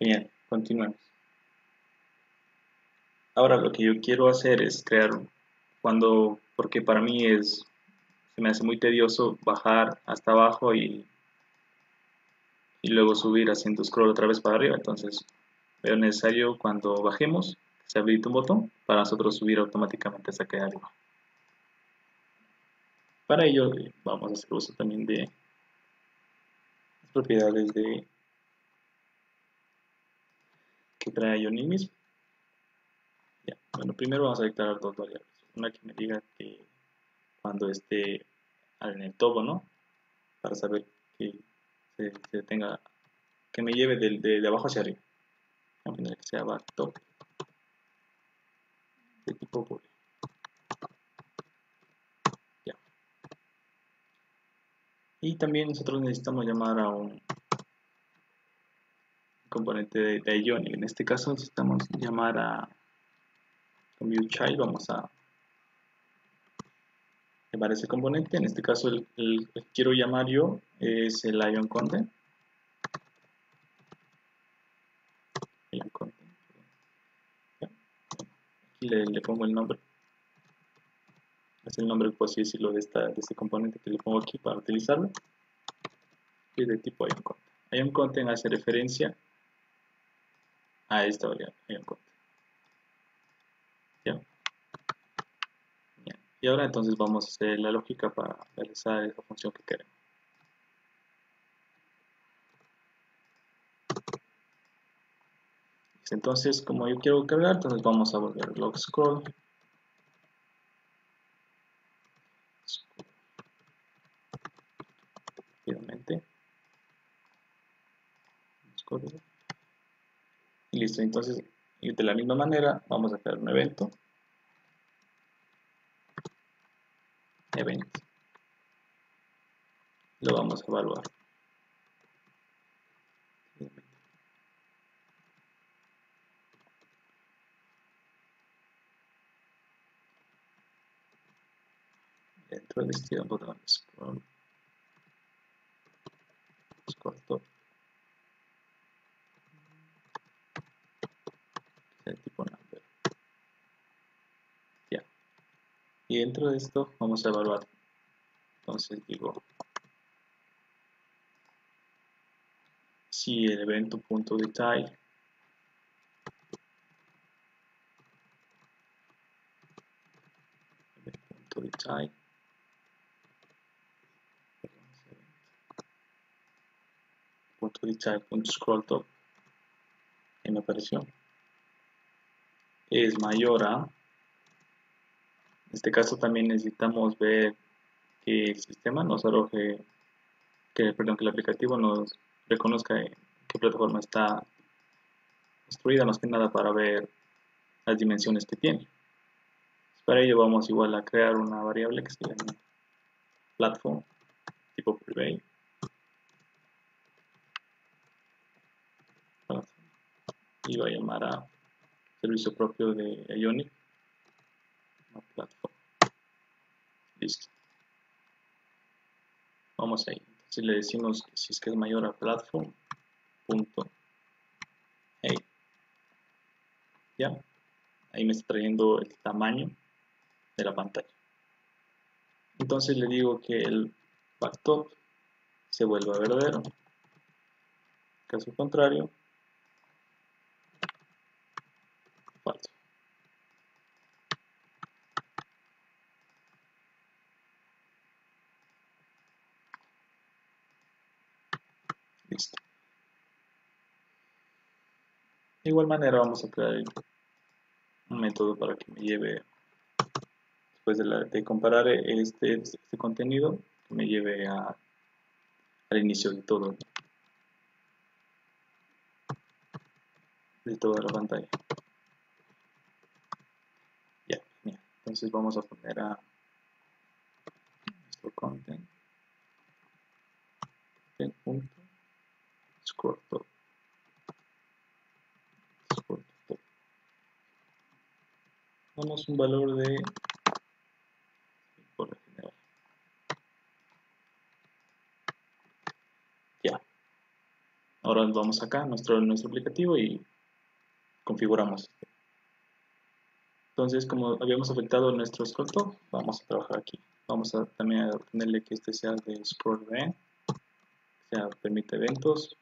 [SPEAKER 1] Bien, continuemos. Ahora lo que yo quiero hacer es crear cuando, porque para mí es, se me hace muy tedioso bajar hasta abajo y, y luego subir haciendo scroll otra vez para arriba. Entonces veo necesario cuando bajemos se habilite un botón para nosotros subir automáticamente hasta que arriba. Para ello vamos a hacer uso también de las propiedades de que trae Ioni mismo. Bueno, primero vamos a declarar dos variables. Una que me diga que cuando esté en el topo, ¿no? Para saber que se, tenga, que me lleve de, de, abajo hacia arriba. Vamos a que sea backtop de tipo boolean. Ya. Y también nosotros necesitamos llamar a un componente de, de Ionic. En este caso necesitamos llamar a view child, vamos a llamar ese componente. En este caso el, que quiero llamar yo es el ion content. Aquí le, pongo el nombre. Es el nombre, por así decirlo, de, esta, de este componente que le pongo aquí para utilizarlo. Y de tipo ion content. Ion content hace referencia a esta variable ion content. Y ahora entonces vamos a hacer la lógica para realizar esa función que queremos. Entonces, como yo quiero cargar, entonces vamos a volver log scroll. Y listo, entonces, y de la misma manera, vamos a crear un evento event. Lo vamos a evaluar. Dentro de este botón scroll, scroll. El tipo number. Y dentro de esto vamos a evaluar. Entonces digo si el evento punto detail punto detail punto detail punto scroll top y me apareció es mayor a en este caso también necesitamos ver que el sistema nos arroje, que, perdón, que el aplicativo nos reconozca en qué plataforma está construida, más que nada para ver las dimensiones que tiene. Para ello vamos igual a crear una variable que se llama platform tipo private y va a llamar a servicio propio de Ionic platform. Listo. Vamos ahí. Si le decimos si es que es mayor a platform, punto. Ya. Ahí me está trayendo el tamaño de la pantalla. Entonces le digo que el backtop se vuelva verdadero. Caso contrario, falso. De igual manera vamos a crear un método para que me lleve, después de, comparar este, este, contenido, que me lleve a, al inicio de todo, de toda la pantalla. Ya, entonces vamos a poner a nuestro content, content top damos un valor de por general ya. Ahora vamos acá nuestro, nuestro aplicativo y configuramos entonces como habíamos afectado nuestro scroll top vamos a trabajar aquí. Vamos a también a ponerle que este sea de scroll event sea permite eventos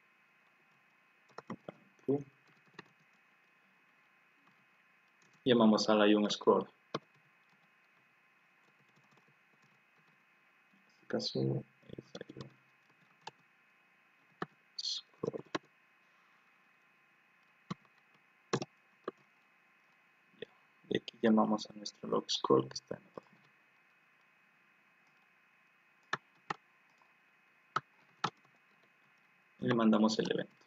[SPEAKER 1] llamamos a la un scroll. En este caso es scroll. Ya. Y aquí llamamos a nuestro log scroll que está en la. Y le mandamos el evento.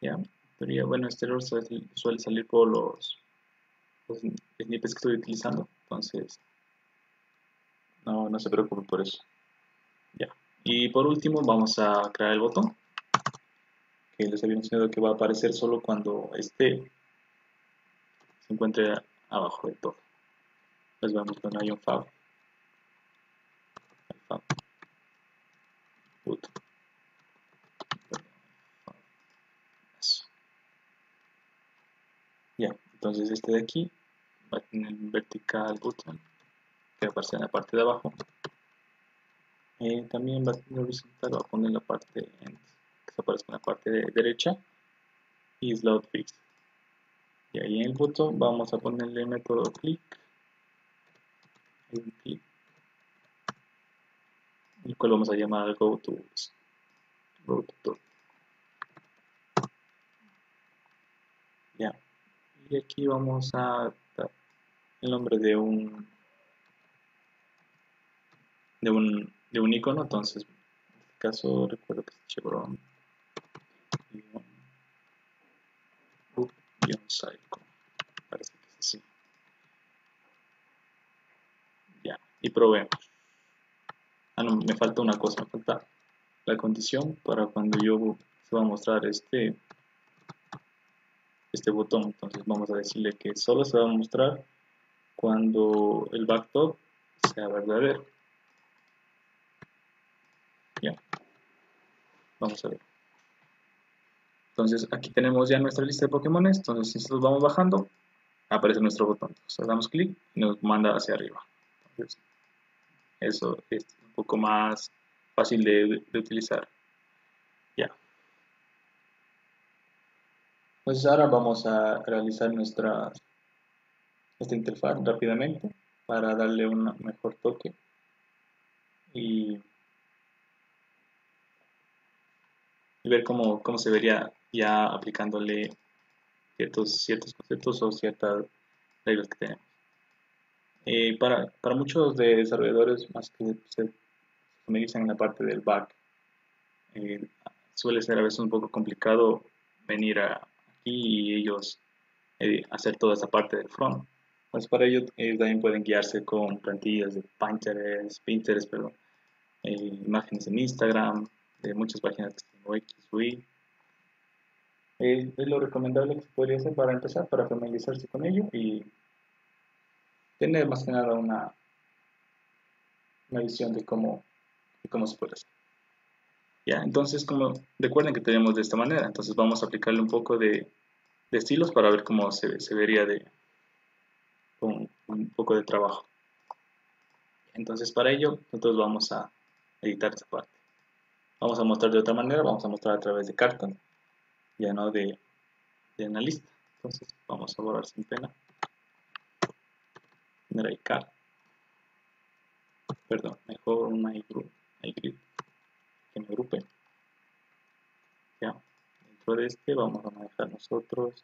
[SPEAKER 1] ¿Ya? Pero bueno, este error suele, salir por los, snippets que estoy utilizando, entonces no, no se preocupe por eso. Ya. Y por último vamos a crear el botón que les había mencionado que va a aparecer solo cuando esté se encuentre abajo de todo. Les vamos con un fab. fab. Ya, entonces este de aquí va a tener vertical button que aparece en la parte de abajo. Eh, también va a tener horizontal, va a poner la parte en, que se aparezca en la parte de derecha y slot fix. Y ahí en el botón vamos a ponerle método click, click el cual vamos a llamar go to, go to ya y aquí vamos a dar el nombre de un de un de un icono. Entonces en este caso recuerdo que es chevron. Parece que es así. Ya y probemos. Ah no me falta una cosa me falta la condición para cuando yo se va a mostrar este este botón. Entonces vamos a decirle que solo se va a mostrar cuando el backtop sea verdadero. Ya. Vamos a ver. Entonces aquí tenemos ya nuestra lista de Pokémon. Entonces si nosotros vamos bajando aparece nuestro botón. Entonces damos clic y nos manda hacia arriba. Entonces, eso es un poco más fácil de, utilizar ya entonces ahora vamos a realizar nuestra esta interfaz rápidamente para darle un mejor toque y ver cómo, cómo se vería ya aplicándole ciertos, ciertos conceptos o ciertas reglas que tenemos. Eh, para, para, muchos de desarrolladores, más que se dicen en la parte del back, eh, suele ser a veces un poco complicado venir a, y ellos eh, hacer toda esa parte del front. Pues para ello también pueden guiarse con plantillas de Pinterest, Pinterest perdón, imágenes en Instagram, de muchas páginas como X o Y. es lo recomendable que se podría hacer para empezar, para familiarizarse con ello y tener más que nada una, una visión de cómo, de cómo se puede hacer. Ya, entonces, como recuerden que tenemos de esta manera, entonces vamos a aplicarle un poco de, de estilos para ver cómo se, vería de, con un poco de trabajo. Entonces, para ello, nosotros vamos a editar esta parte. Vamos a mostrar de otra manera, vamos a mostrar a través de cartas, ya no de, de analista. Entonces vamos a borrar sin pena. Poner ahí car. Perdón, mejor una iGrid que me agrupe. Dentro de este vamos a manejar nosotros.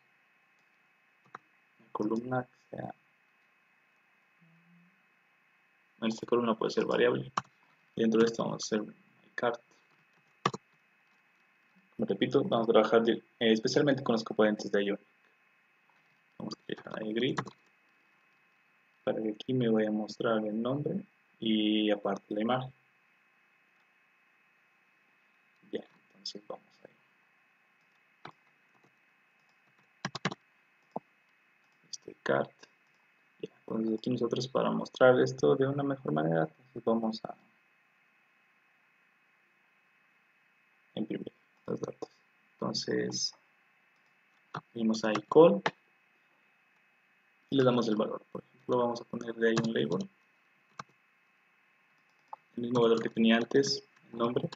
[SPEAKER 1] Una columna que sea. Esta columna puede ser variable. Dentro de esto vamos a hacer un cart como repito, vamos a trabajar eh, especialmente con los componentes de Ionic. Vamos a clicar a grid para que aquí me vaya a mostrar el nombre y aparte la imagen. Ya, entonces vamos cart. Ya, entonces aquí nosotros para mostrar esto de una mejor manera, vamos a imprimir los datos. Entonces, venimos a call y le damos el valor. Por ejemplo, vamos a poner de ahí un label. El mismo valor que tenía antes, el nombre.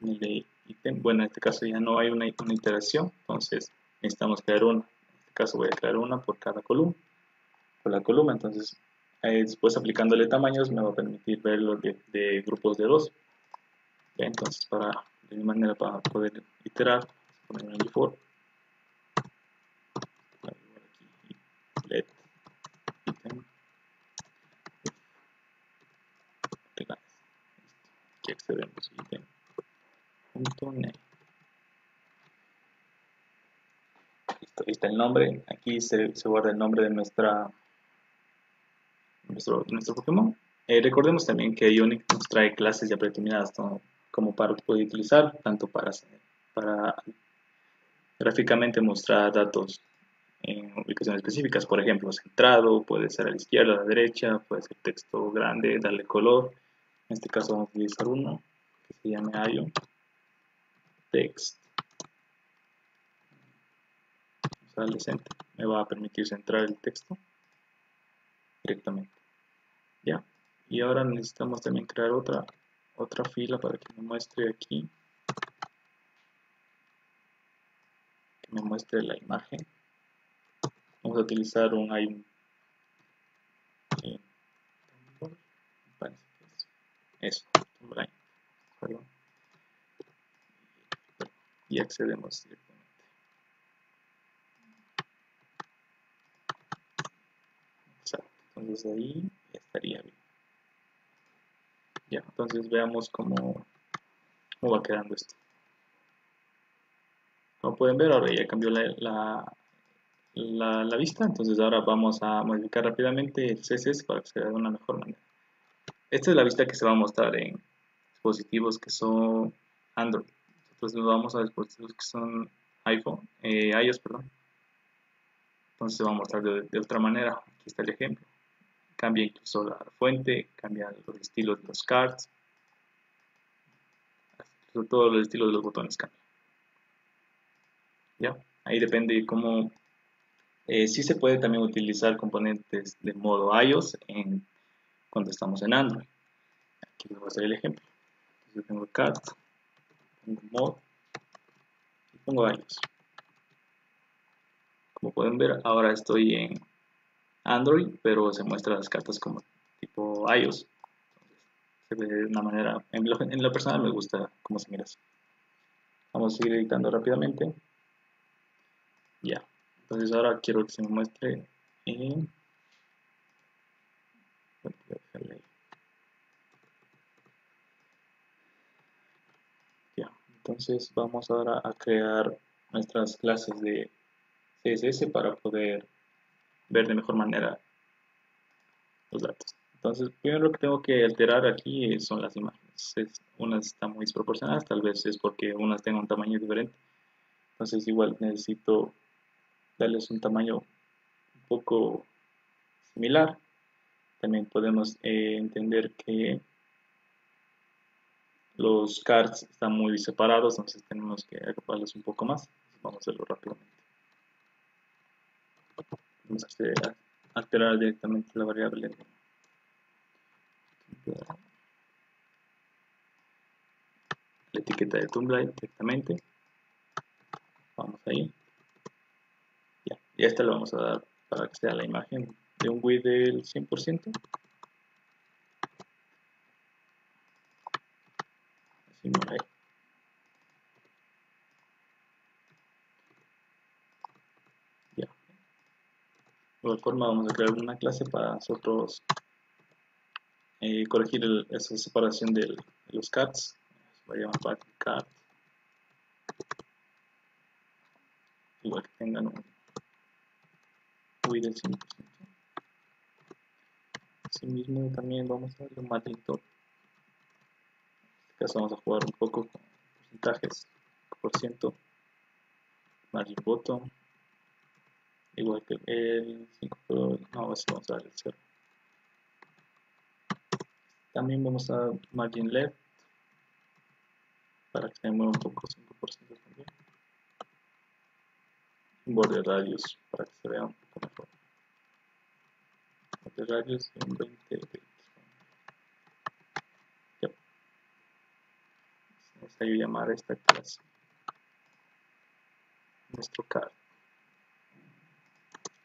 [SPEAKER 1] El de ítem. Bueno, en este caso ya no hay una, una iteración, entonces necesitamos crear una. Caso voy a crear una por cada columna. Por la columna, entonces después aplicándole tamaños me va a permitir verlo de, de grupos de dos. entonces para de manera para poder iterar poner un for. Let item aquí accedemos item punto Listo, está el nombre. Aquí se, se guarda el nombre de nuestra nuestro, nuestro Pokémon. Eh, recordemos también que Ionic nos trae clases ya predeterminadas como para poder utilizar tanto para, para gráficamente mostrar datos en ubicaciones específicas, por ejemplo, centrado, puede ser a la izquierda, a la derecha, puede ser texto grande, darle color. En este caso vamos a utilizar uno que se llame Ion. Text. Center. Me va a permitir centrar el texto directamente. Ya. Y ahora necesitamos también crear otra otra fila para que me muestre aquí que me muestre la imagen vamos a utilizar un hay eso y accedemos directamente Exacto. Entonces ahí estaría bien ya entonces veamos cómo, cómo va quedando esto como pueden ver ahora ya cambió la la, vista. Entonces ahora vamos a modificar rápidamente el CSS para que se vea de una mejor manera. Esta es la vista que se va a mostrar en dispositivos que son Android. Nosotros nos vamos a dispositivos que son iPhone, eh, iOS, perdón. Entonces se va a mostrar de, otra manera. Aquí está el ejemplo. Cambia incluso la fuente, cambia los estilos de los cards. Sobre todo los estilos de los botones cambian. ¿Ya? Ahí depende cómo eh, sí se puede también utilizar componentes de modo iOS en, cuando estamos en Android. Aquí les voy a hacer el ejemplo. Entonces tengo cat, pongo mod y pongo iOS. Como pueden ver, ahora estoy en Android, pero se muestran las cartas como tipo iOS. se ve de una manera, en lo, en personal me gusta cómo se mira así. Vamos a seguir editando rápidamente. Ya. Entonces ahora quiero que se me muestre en... Ya, entonces vamos ahora a crear nuestras clases de CSS para poder ver de mejor manera los datos. Entonces, primero lo que tengo que alterar aquí son las imágenes. unas están muy desproporcionadas, tal vez es porque unas tengan un tamaño diferente. Entonces, igual necesito darles un tamaño un poco similar. También podemos eh, entender que los cards están muy separados, entonces tenemos que agruparlos un poco más. Vamos a hacerlo rápidamente. Vamos a alterar directamente la variable. La etiqueta de Tumblr directamente. Vamos ahí. Y a esta le vamos a dar para que sea la imagen de un width del 100% así ya de igual forma vamos a crear una clase para nosotros eh, corregir esa separación de los cats. Va a llamar cat. Igual que tengan un del 100%. Asimismo también vamos a darle un margin top. En este caso vamos a jugar un poco con porcentajes, por ciento, margin bottom, igual que el 5, pero no, así vamos a darle el 0. También vamos a dar margin left para que se mueva un poco 5% también. Un borde radius para que se vea un poco mejor de radios en 20 bits. Yep. Vamos a llamar a esta clase nuestro card.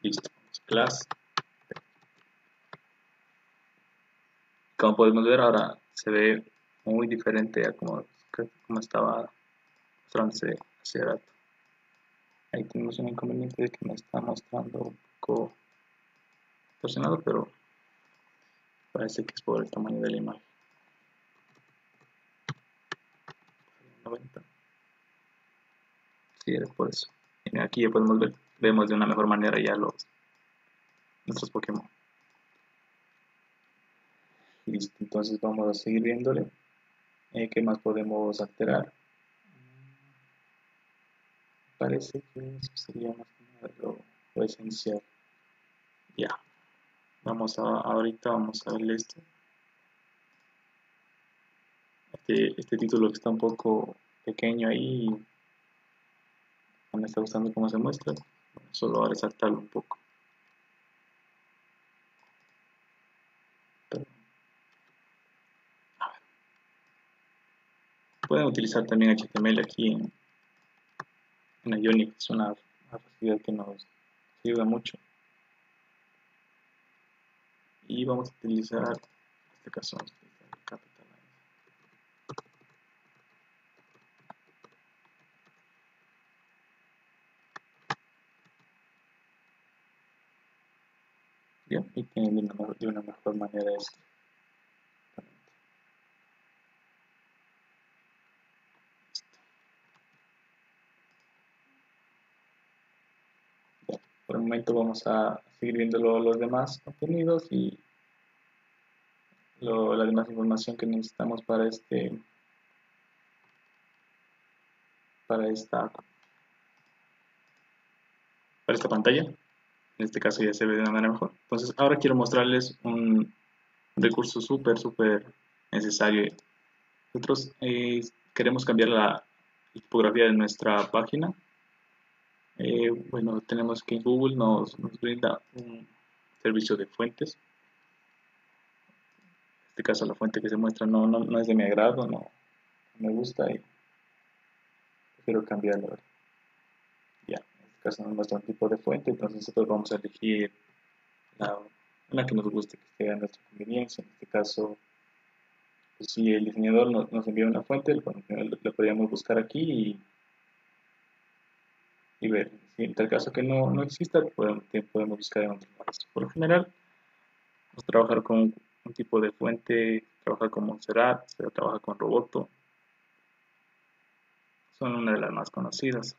[SPEAKER 1] Listo, class. Como podemos ver ahora se ve muy diferente a como, estaba mostrándose hace rato. Ahí tenemos un inconveniente de que me está mostrando un poco pero parece que es por el tamaño de la imagen. 90 sí, es por eso. Y aquí ya podemos ver vemos de una mejor manera ya los nuestros Pokémon Listo, entonces vamos a seguir viéndole. Eh, ¿Qué más podemos alterar? Parece que eso sería más lo, lo esencial. Ya. Vamos a, ahorita vamos a ver esto. Este, este título que está un poco pequeño ahí. No me está gustando cómo se muestra. Solo a resaltarlo un poco. Pueden utilizar también HTML aquí en, en Ionic, es una, facilidad que nos ayuda mucho. Y vamos a utilizar, en este caso, Y tiene de una mejor manera esto. por el momento vamos a seguir viendo los demás contenidos y la demás información que necesitamos para este para esta para esta pantalla en este caso ya se ve de una manera mejor entonces ahora quiero mostrarles un recurso súper súper necesario nosotros eh, queremos cambiar la tipografía de nuestra página eh, bueno, tenemos que Google nos, brinda un servicio de fuentes. En este caso la fuente que se muestra no, no, es de mi agrado, no, me gusta y prefiero cambiarlo. Caso nos muestra un tipo de fuente, entonces nosotros vamos a elegir la, que nos guste, que esté a nuestra conveniencia. En este caso, pues, si el diseñador nos, envía una fuente, lo podríamos buscar aquí y y ver. Si en tal caso que no, no exista, podemos, podemos buscar en otros lados. Por lo general, vamos a trabajar con un tipo de fuente, trabajar con Montserrat, se trabaja con Roboto. Son una de las más conocidas.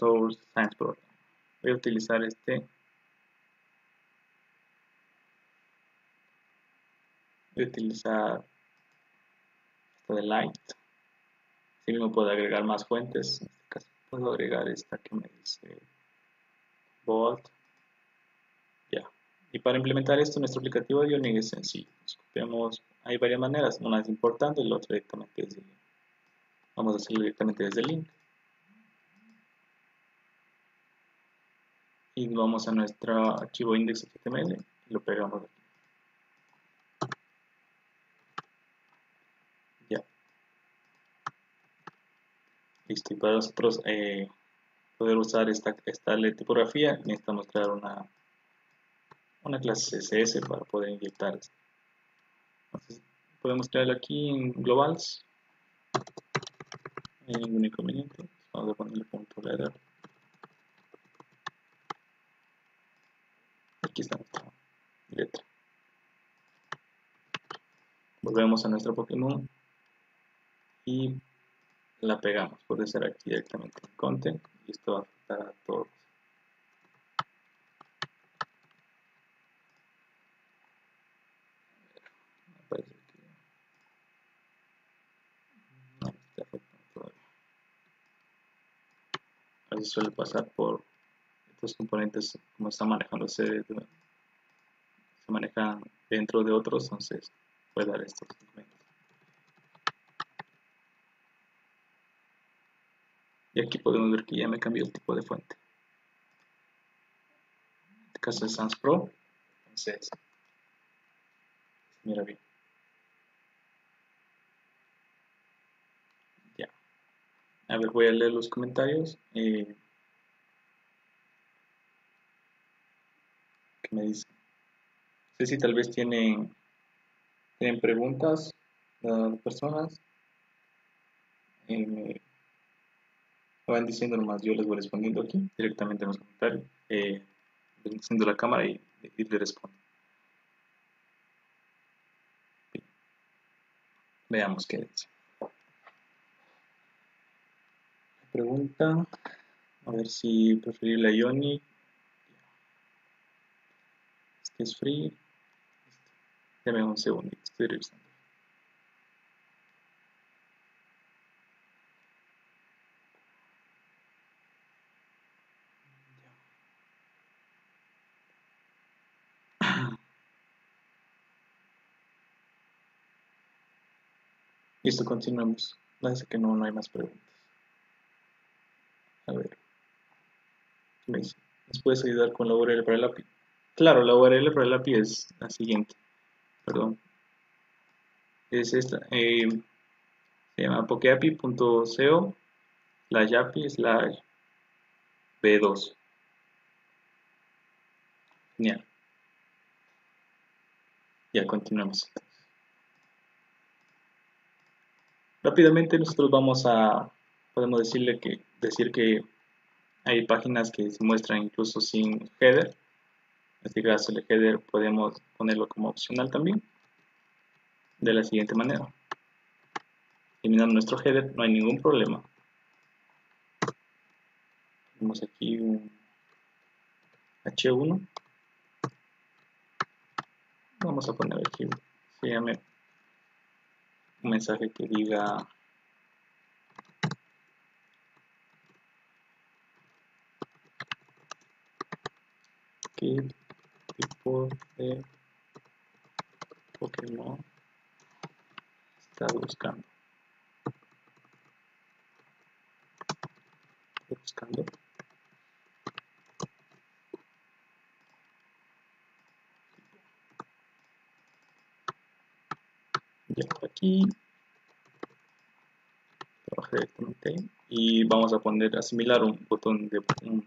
[SPEAKER 1] Source Science Pro. Voy a utilizar este. Voy a utilizar esta de Light. Así mismo puedo agregar más fuentes. Puedo agregar esta que me dice bold ya. Y para implementar esto nuestro aplicativo de Ionic es sencillo. Nos hay varias maneras. Una es importante y la otra directamente desde vamos a hacerlo directamente desde link y vamos a nuestro archivo index.html y lo pegamos aquí Listo, y para nosotros eh, poder usar esta, esta tipografía necesitamos crear una, una clase CSS para poder inyectar Entonces, podemos crearla aquí en globals. No hay ningún inconveniente. Vamos a ponerle punto letter. Aquí letra. Volvemos a nuestro Pokémon y la pegamos, puede ser aquí directamente en content y esto va a afectar a todos. Suele pasar por estos componentes como están manejándose se manejan dentro de otros, entonces puede dar estos documentos. y aquí podemos ver que ya me cambió el tipo de fuente. En este caso es Sans Pro entonces mira bien. Ya. A ver voy a leer los comentarios eh, ¿qué me dicen? no sé si tal vez tienen tienen preguntas las personas eh, van diciendo nomás, yo les voy respondiendo aquí directamente en los comentarios, eh, haciendo la cámara y, y le respondo. Veamos qué dice. Pregunta, a ver si preferible Ionic. Este es free. Deme un segundo, estoy revisando. [laughs] Listo, continuemos. Parece que no, no hay más preguntas. A ver. ¿Qué me dice? ¿Nos puedes ayudar con la URL para el API? Claro, la URL para el API es la siguiente. Perdón. Es esta. Eh, se llama pokeapi.co slash API slash B2. Genial. Ya continuamos. Rápidamente nosotros vamos a, podemos decirle que, decir que hay páginas que se muestran incluso sin header. En este caso el header podemos ponerlo como opcional también. De la siguiente manera. Eliminando nuestro header no hay ningún problema. Tenemos aquí un H1. Vamos a poner aquí, se llame un mensaje que diga qué tipo de Pokémon está buscando. buscando. Ya aquí. Trabaja directamente y vamos a poner asimilar un botón de un,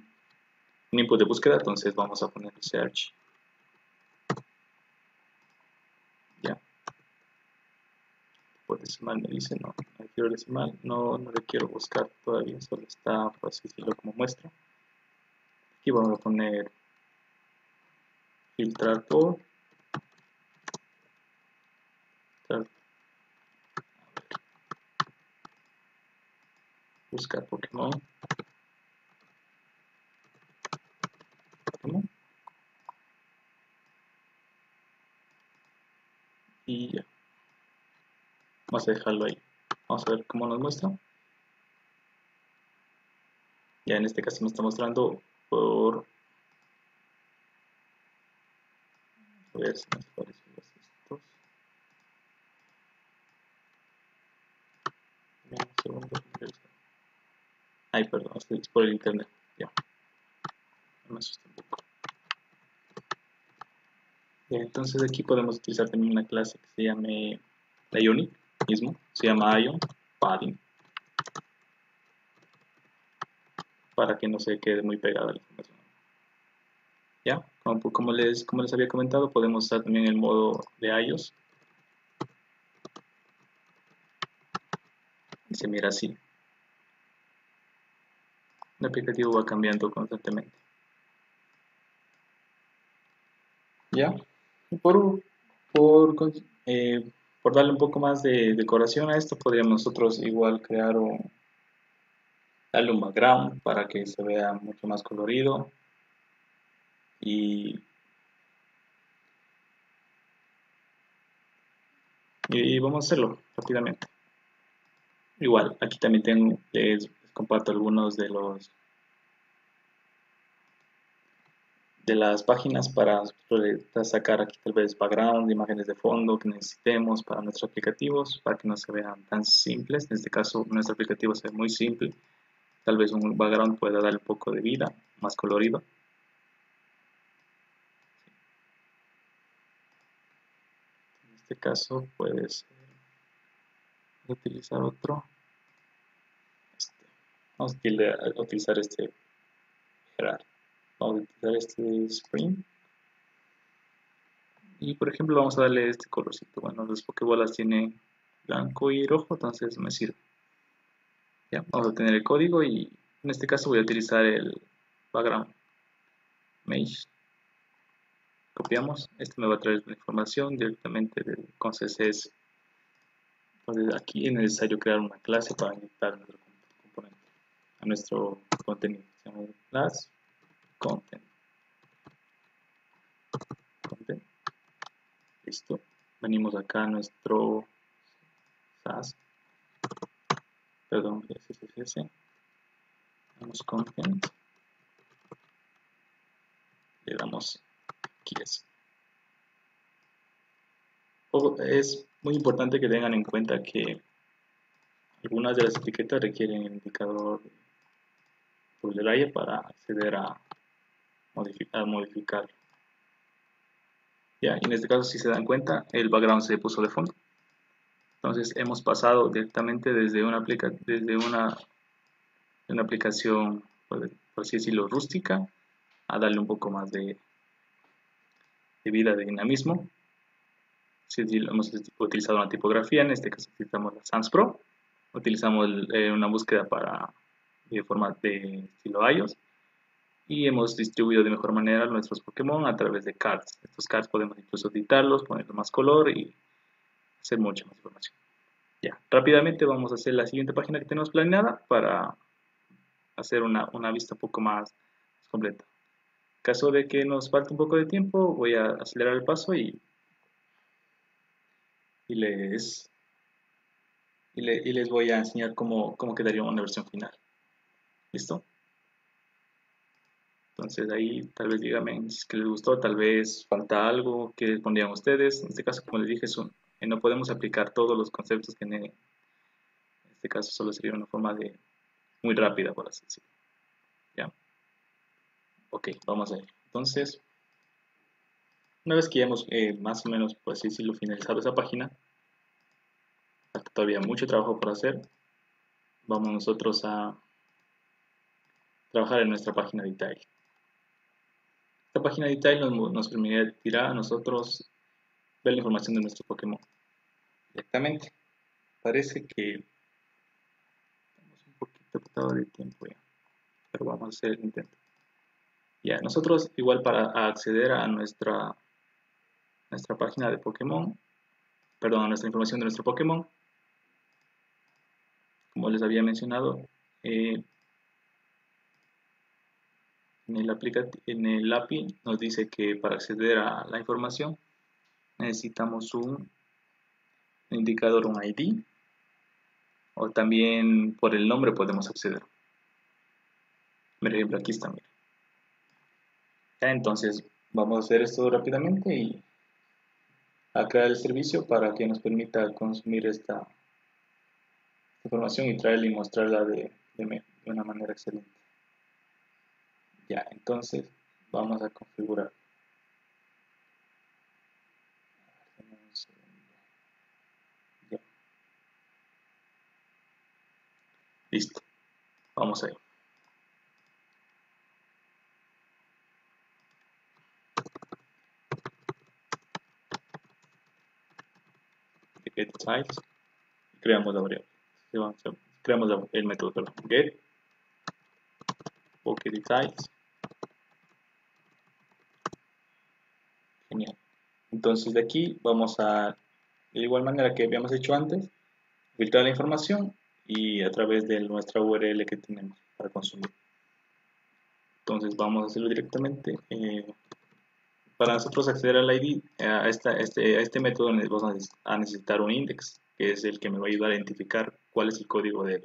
[SPEAKER 1] input de búsqueda, entonces vamos a poner search. Ya. Decimal me dice no, no quiero decimal, no, no le quiero buscar todavía, solo está, por así decirlo, como muestra. Aquí vamos a poner filtrar por buscar Pokémon. Pokémon. Y ya. Vamos a dejarlo ahí. Vamos a ver cómo nos muestra. Ya en este caso nos está mostrando por... A ver si nos parecen estos. Un segundo. Ay, perdón, estoy por el internet. Ya. Me asusté un poco. entonces aquí podemos utilizar también una clase que se llame la Ionic mismo. Se llama Ion Padding. Para que no se quede muy pegada la información. Ya, como, les, como les había comentado, podemos usar también el modo de iOS. Y se mira así el aplicativo va cambiando constantemente. ¿Ya? Por, por, eh, por darle un poco más de decoración a esto, podríamos nosotros igual crear un, darle un background para que se vea mucho más colorido y, vamos a hacerlo rápidamente. Igual, aquí también les comparto algunos de los de las páginas para sacar aquí tal vez background, imágenes de fondo que necesitemos para nuestros aplicativos, para que no se vean tan simples. En este caso, nuestro aplicativo se ve muy simple. Tal vez un background pueda dar un poco de vida, más colorido. En este caso, puedes utilizar otro. Vamos a utilizar este Vamos a utilizar este Spring. Y por ejemplo vamos a darle este colorcito. Bueno, las pokebolas tienen blanco y rojo, entonces me sirve. Ya, vamos a tener el código y en este caso voy a utilizar el background mesh. Copiamos, este me va a traer la información directamente del CSS. Entonces aquí es necesario crear una clase para inyectar nuestro a nuestro contenido. class content. Content. Listo. venimos acá a nuestro SAS, perdón, SSS, damos content, le damos keys. Es muy importante que tengan en cuenta que algunas de las etiquetas requieren el indicador para acceder a modificar, modificar. Ya, en este caso si se dan cuenta, el background se puso de fondo. Entonces hemos pasado directamente desde una, aplica desde una, una aplicación, por, así decirlo, rústica, a darle un poco más de, de vida, de dinamismo. Si hemos utilizado una tipografía, en este caso utilizamos la Sans Pro, utilizamos eh, una búsqueda para de forma de estilo iOS y hemos distribuido de mejor manera nuestros Pokémon a través de cards. Estos cards podemos incluso editarlos, ponerle más color y hacer mucha más información. Ya, rápidamente vamos a hacer la siguiente página que tenemos planeada para hacer una, una vista un poco más completa. En caso de que nos falte un poco de tiempo, voy a acelerar el paso y, y, les, y, les voy a enseñar cómo, cómo quedaría una versión final. ¿Listo? Entonces ahí tal vez díganme que les gustó, tal vez falta algo que pondrían ustedes. En este caso, como les dije, eh, no podemos aplicar todos los conceptos que en, este caso solo sería una forma de muy rápida, por así decirlo. ¿Ya? Ok, vamos a ver. Entonces, una vez que ya hemos eh, más o menos, por así decirlo, finalizado esa página, todavía mucho trabajo por hacer. Vamos nosotros a trabajar en nuestra página detail. Esta página detail nos, nos permitirá a nosotros ver la información de nuestro Pokémon directamente. Parece que estamos un poquito cortados de tiempo ya, pero vamos a hacer el intento. Ya, nosotros igual para acceder a nuestra, nuestra página de Pokémon, perdón, a nuestra información de nuestro Pokémon, como les había mencionado, eh, en el, en el API nos dice que para acceder a la información necesitamos un indicador, un ID, o también por el nombre podemos acceder. Por ejemplo, aquí está, mira. Entonces, vamos a hacer esto rápidamente y a crear el servicio para que nos permita consumir esta información y traerla y mostrarla de una manera excelente. Ya, entonces vamos a configurar. Listo. Vamos ahí. get size creamos la variable creamos el método get pocket size Entonces de aquí vamos a, de igual manera que habíamos hecho antes, filtrar la información y a través de nuestra URL que tenemos para consumir. Entonces vamos a hacerlo directamente. Eh, para nosotros acceder al ID, a, este, a este método vamos a necesitar un index, que es el que me va a ayudar a identificar cuál es el código de,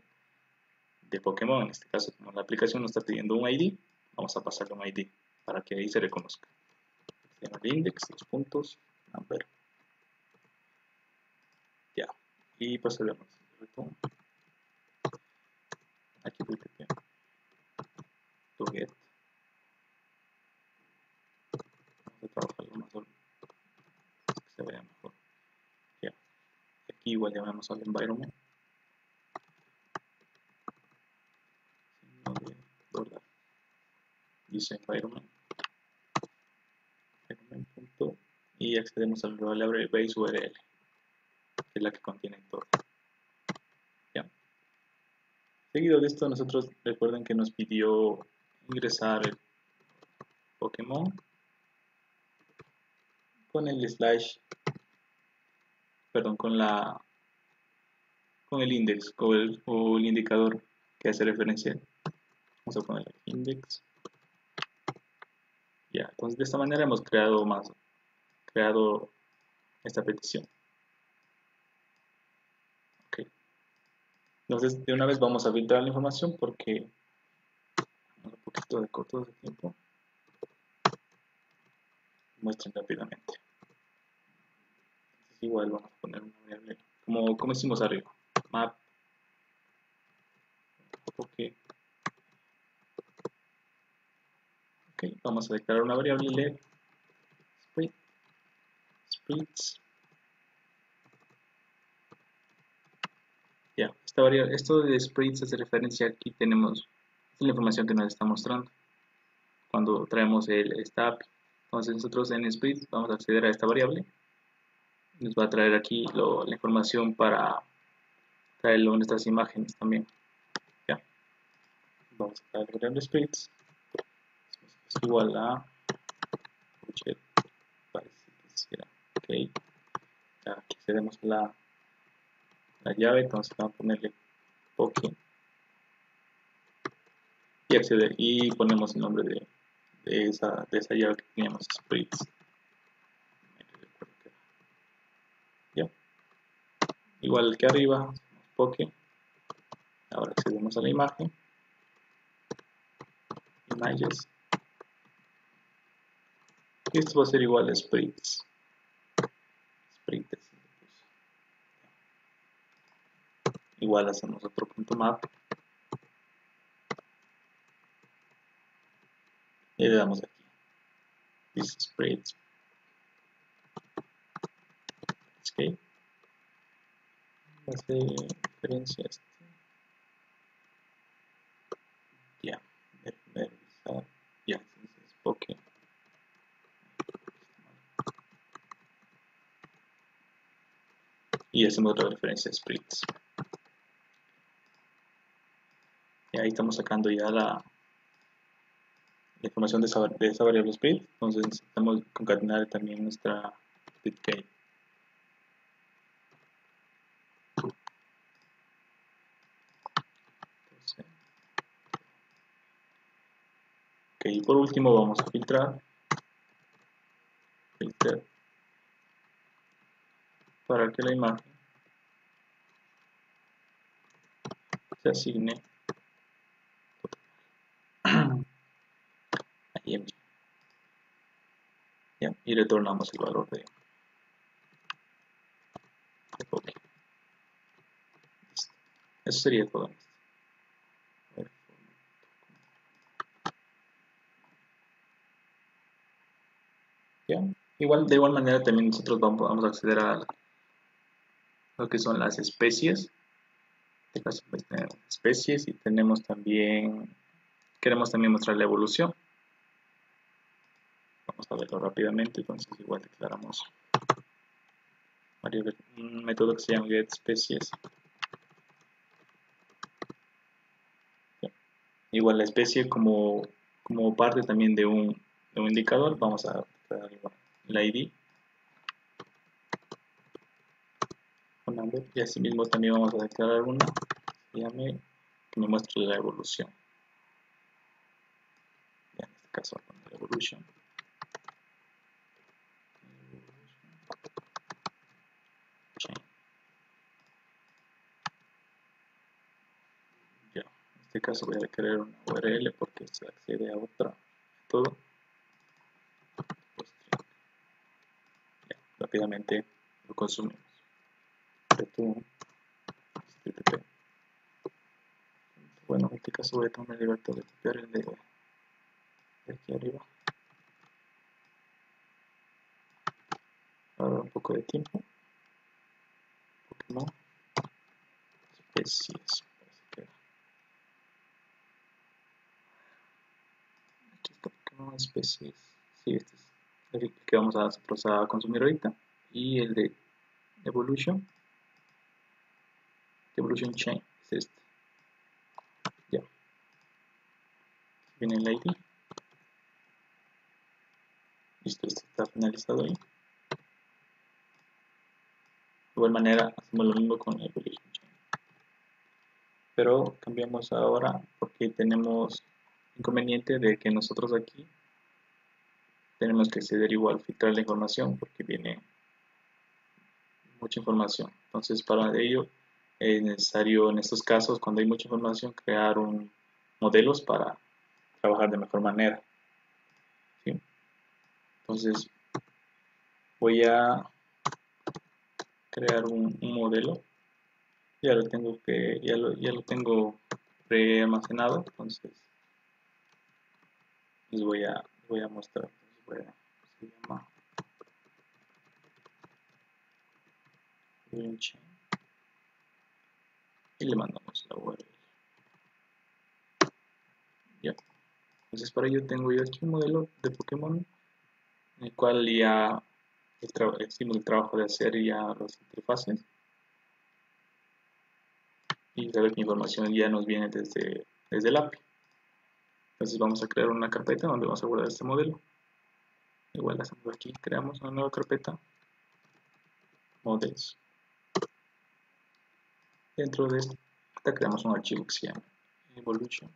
[SPEAKER 1] de Pokémon. En este caso, como la aplicación nos está pidiendo un ID, vamos a pasarle un ID para que ahí se reconozca el index, los puntos, number. Ya. Y procedemos. Aquí voy to get. Vamos a trabajarlo más que se vea mejor. Ya. Aquí igual llamamos al environment. Dice environment y accedemos al library base URL, que es la que contiene todo. Ya. Seguido de esto, nosotros recuerden que nos pidió ingresar el Pokémon con el slash, perdón, con la con el index o el, o el indicador que hace referencia. Vamos a poner index ya, entonces de esta manera hemos creado más, creado esta petición. Ok. Entonces, de una vez vamos a filtrar la información porque un poquito de corto de tiempo. Muestren rápidamente. Entonces, igual vamos a poner una variable como, como hicimos arriba. Map. Ok. Ok, vamos a declarar una variable LED splits ya esta variable esto de splits hace referencia aquí tenemos la información que nos está mostrando cuando traemos el, esta API entonces nosotros en splits vamos a acceder a esta variable. Nos va a traer aquí la información para traerlo en nuestras imágenes también. Ya. Vamos a variable splits es igual a budget aquí cedemos la, la llave entonces vamos a ponerle ok. Y acceder y ponemos el nombre de, de, esa, de esa llave que teníamos splits ya. Igual que arriba poke ahora accedemos a la imagen. Images. Y esto va a ser igual a splits igual hacemos otro punto map. Y le damos aquí. This spreads. Escape hace referencia a este. Ya revisar. Ya entonces ok y hacemos otra referencia a splits y ahí estamos sacando ya la, información de esa, variable split entonces necesitamos concatenar también nuestra split y por último vamos a filtrar. Filter para que la imagen se asigne. Y retornamos el valor de, de Eso sería todo. Igual, de igual manera también nosotros vamos a acceder a lo que son las especies. En este caso pues, tenemos especies y tenemos también, queremos también mostrar la evolución. Vamos a verlo rápidamente, entonces igual declaramos un método que se llama getSpecies. Igual la especie como, como parte también de un, de un indicador, vamos a declarar la ID y así mismo también vamos a declarar una llame que me muestre la evolución. En este caso la evolution ya en este caso voy a crear una URL porque se accede a otra. Todo. Rápidamente lo consumimos bueno en este caso voy a tomar libertad de copiar el de, aquí arriba. Ahora un poco de tiempo. Pokémon especies aquí está Pokémon especies sí, este es el que vamos a, a consumir ahorita. Y el de evolution evolution chain es este ya. Viene el ID listo este está finalizado ahí. De igual manera hacemos lo mismo con evolution chain. Pero cambiamos ahora porque tenemos inconveniente de que nosotros aquí tenemos que acceder igual filtrar la información porque viene mucha información. Entonces, para ello es necesario en estos casos, cuando hay mucha información, crear un modelos para trabajar de mejor manera. Entonces, voy a crear un, modelo. Ya lo tengo que ya lo, ya lo tengo pre almacenado, entonces les voy a voy a mostrar. Voy a, se llama y le mandamos la URL. Ya. Entonces para ello tengo yo aquí un modelo de Pokémon en el cual ya hicimos el trabajo de hacer ya las interfaces y saber que información ya nos viene desde, desde el API. Entonces vamos a crear una carpeta donde vamos a guardar este modelo. Igual hacemos aquí, creamos una nueva carpeta, models. Dentro de esta creamos un archivo que se llama evolution.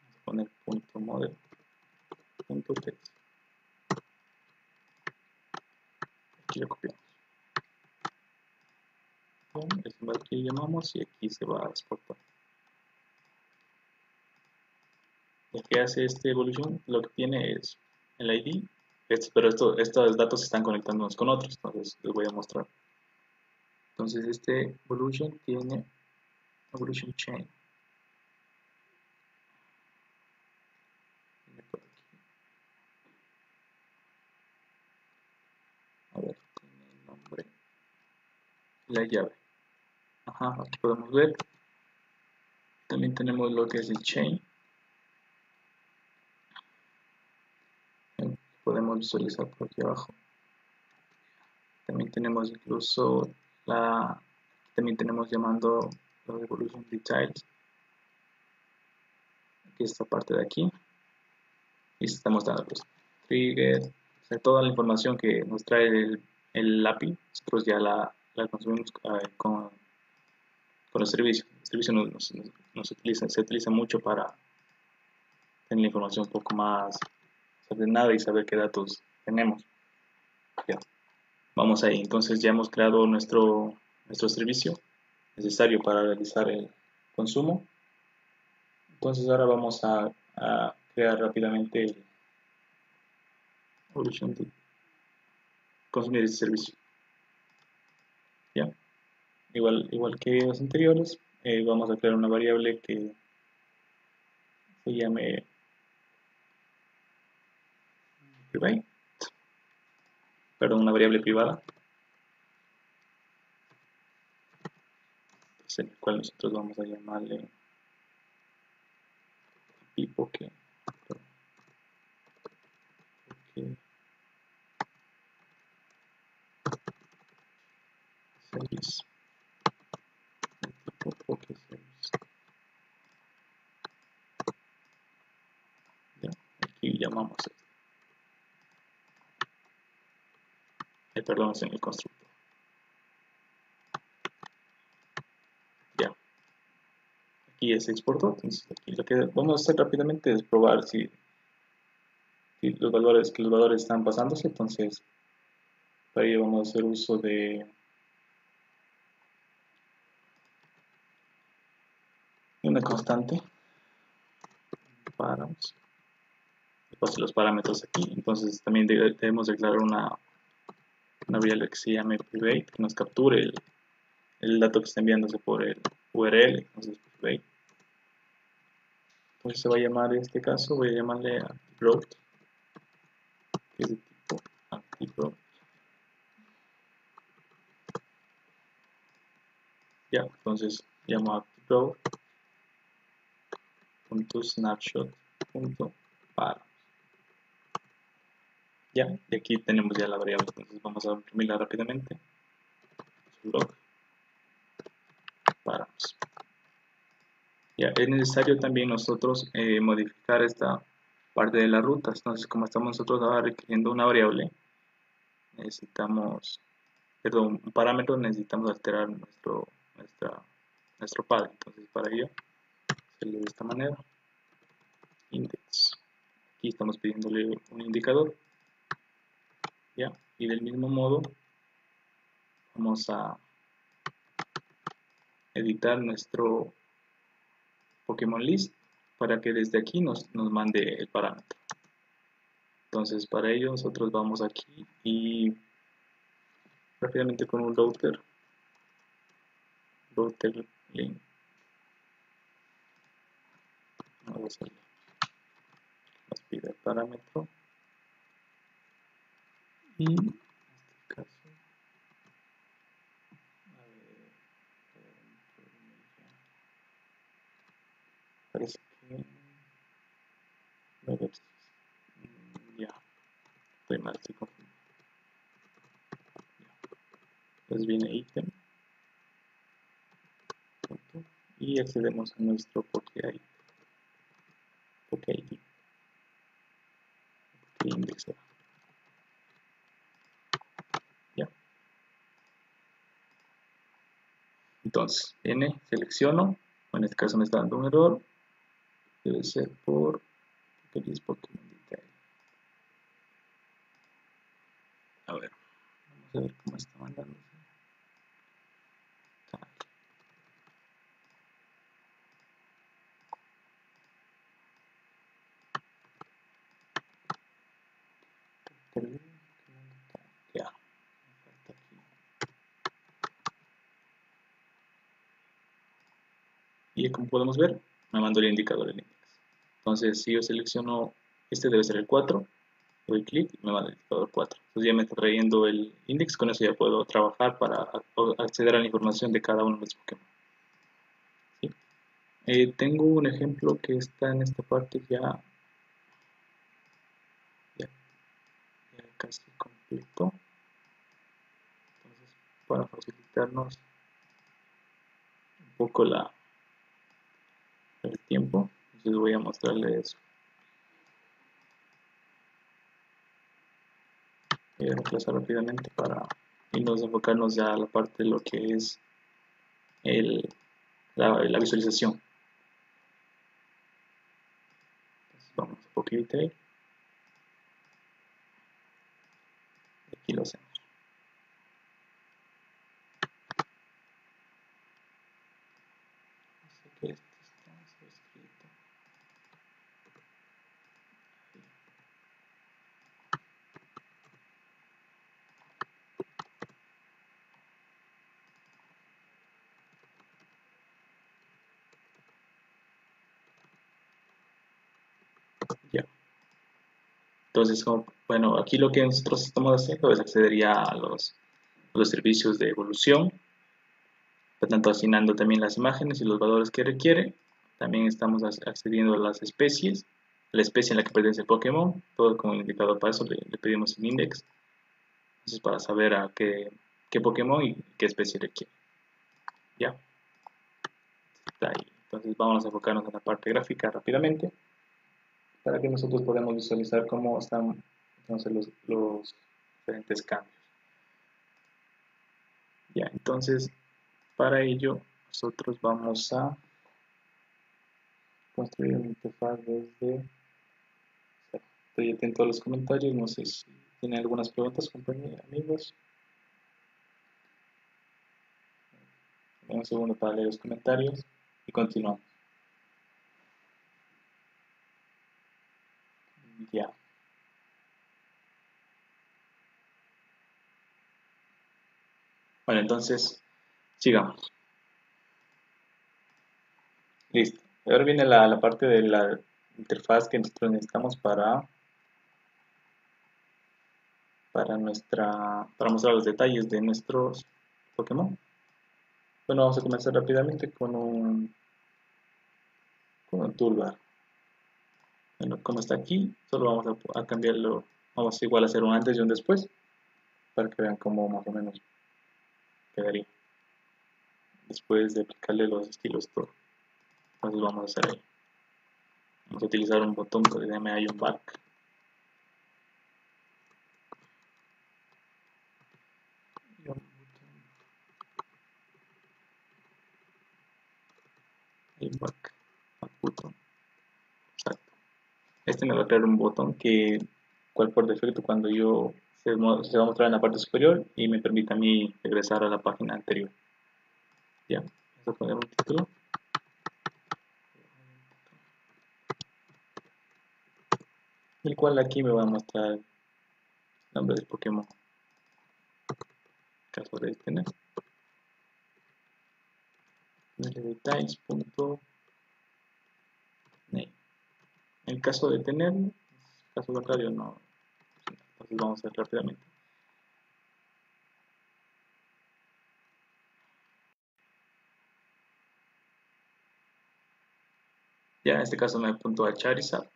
[SPEAKER 1] Vamos a poner punto model, punto text. Aquí lo copiamos. Aquí llamamos y aquí se va a exportar. Lo que hace este evolution, lo que tiene es el ID pero esto, estos datos se están conectando unos con otros, entonces les voy a mostrar. Entonces este evolution tiene evolution chain. A ver, tiene el nombre la llave. Ajá, aquí podemos ver. También tenemos lo que es el chain. Podemos visualizar por aquí abajo. También tenemos incluso la también tenemos llamando los evolution details aquí esta parte de aquí. Y estamos dando los triggers toda la información que nos trae el, el API nosotros ya la, la consumimos eh, con, con los servicios el servicio nos, nos, utiliza, se utiliza mucho para tener la información un poco más nada y saber qué datos tenemos. Vamos ahí, entonces ya hemos creado nuestro, nuestro servicio necesario para realizar el consumo. Entonces ahora vamos a, crear rápidamente el consumir este servicio. ¿Ya? Igual, igual que los anteriores, eh, vamos a crear una variable que se llame perdón, una variable privada, el cual nosotros vamos a llamarle tipo que service tipo ya, aquí llamamos perdón, es en el constructor. Ya. Aquí es exportó. Entonces aquí lo que vamos a hacer rápidamente es probar si, los valores que los valores están pasándose. Entonces, para ello vamos a hacer uso de una constante paramos los parámetros aquí entonces también debemos declarar una una variable que se llame private que nos capture el, el, dato que está enviándose por el URL entonces private entonces se va a llamar en este caso voy a llamarle ActiveRoute que es de tipo ActiveRoute ya entonces llamo ActiveRoute punto snapshot punto para ya, y aquí tenemos ya la variable, entonces vamos a imprimirla rápidamente. Log. Paramos. Ya, es necesario también nosotros eh, modificar esta parte de las rutas. Entonces, como estamos nosotros ahora requiriendo una variable, necesitamos, perdón, un parámetro, necesitamos alterar nuestro, nuestra, nuestro pad. Entonces, para ello, de esta manera. Index aquí estamos pidiéndole un indicador y del mismo modo vamos a editar nuestro Pokémon list para que desde aquí nos, nos mande el parámetro. Entonces para ello nosotros vamos aquí y rápidamente con un router. Router link. Vamos a nos pide el parámetro y en este caso a ver, parece que no ya estoy mal estoy confundido. Entonces viene ítem y accedemos a nuestro PokeID index. ya entonces viene selecciono. En este caso me está dando un error. Debe ser por Pokémon Detail a ver vamos a ver cómo está mandando ya y como podemos ver me mandó el indicador el index entonces si yo selecciono este debe ser el 4 doy clic y me manda el indicador 4 entonces ya me está trayendo el index con eso ya puedo trabajar para acceder a la información de cada uno de los Pokémon eh, tengo un ejemplo que está en esta parte ya casi completo. Entonces para facilitarnos un poco la el tiempo. Entonces voy a mostrarle eso. Voy a reemplazar rápidamente para irnos a enfocarnos ya a la parte de lo que es el, la, la visualización. Entonces vamos a poquito aquí lo hacemos. Así que esto está escrito. Ya. Entonces, bueno, aquí lo que nosotros estamos haciendo es acceder a los, servicios de evolución, por tanto asignando también las imágenes y los valores que requiere. También estamos accediendo a las especies, la especie en la que pertenece el Pokémon, todo como indicador para eso le, pedimos el index, entonces para saber a qué, qué Pokémon y qué especie requiere. Ya, está ahí. Entonces vamos a enfocarnos en la parte gráfica rápidamente para que nosotros podamos visualizar cómo están entonces los, diferentes cambios. Ya, entonces para ello nosotros vamos a construir una interfaz desde estoy atento a los comentarios no sé si tienen algunas preguntas compañeros amigos. Un segundo para leer los comentarios y continuamos ya bueno entonces sigamos. Listo. Ahora viene la, la parte de la interfaz que nosotros necesitamos para para nuestra para mostrar los detalles de nuestros Pokémon. Bueno vamos a comenzar rápidamente con un con un toolbar. Bueno, como está aquí, solo vamos a, cambiarlo, vamos a igual a hacer un antes y un después, para que vean cómo más o menos quedaría. Después de aplicarle los estilos todo. Entonces vamos a hacer ahí. Vamos a utilizar un botón que se llama. Ion Back. Back button. Exacto. este me va a crear un botón que cual por defecto cuando yo se, va a mostrar en la parte superior y me permite a mí regresar a la página anterior. Ya vamos a poner título. El cual aquí me va a mostrar el nombre del Pokémon. Caso de tener details.name en caso de tener caso contrario no entonces vamos a ver rápidamente. Ya en este caso me apunto a Charizard.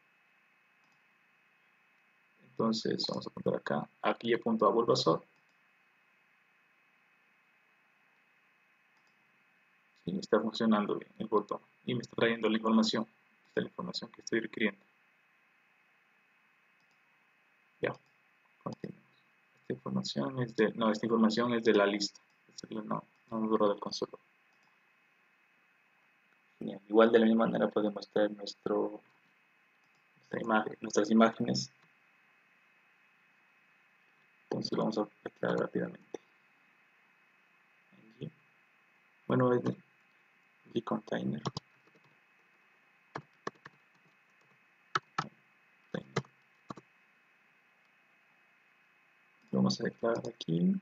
[SPEAKER 1] Entonces vamos a apuntar acá. Aquí apunto a Bulbasaur. Y está funcionando bien el botón y me está trayendo la información esta es la información que estoy requiriendo. Ya esta información es de no esta información es de la lista. No, no del consolador igual de la misma manera podemos traer nuestro imagen, nuestras imágenes. Entonces vamos a crear rápidamente. Bueno es de y container vamos a declarar aquí.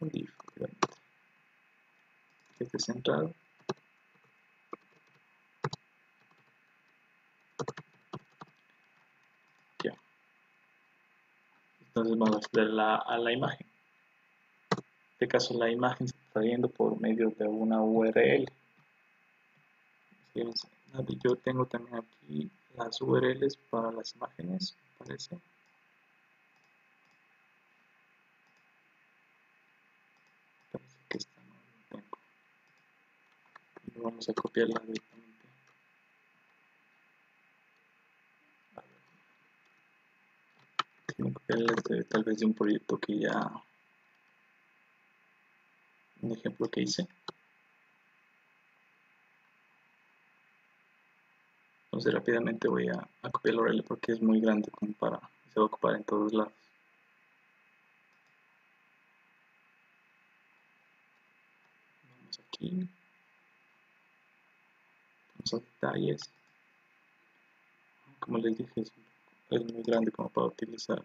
[SPEAKER 1] Un div que esté centrado. Ya. Entonces vamos a acceder la, a la imagen. En este caso la imagen trayendo por medio de una URL. Yo tengo también aquí las URLs para las imágenes. Parece que esta no la tengo. Y vamos a copiarla directamente. Copiarla tal vez de un proyecto que ya un ejemplo que hice. Entonces rápidamente voy a, copiar el URL porque es muy grande como para se va a ocupar en todos lados. Vamos aquí. A detalles. Como les dije, es muy grande como para utilizar.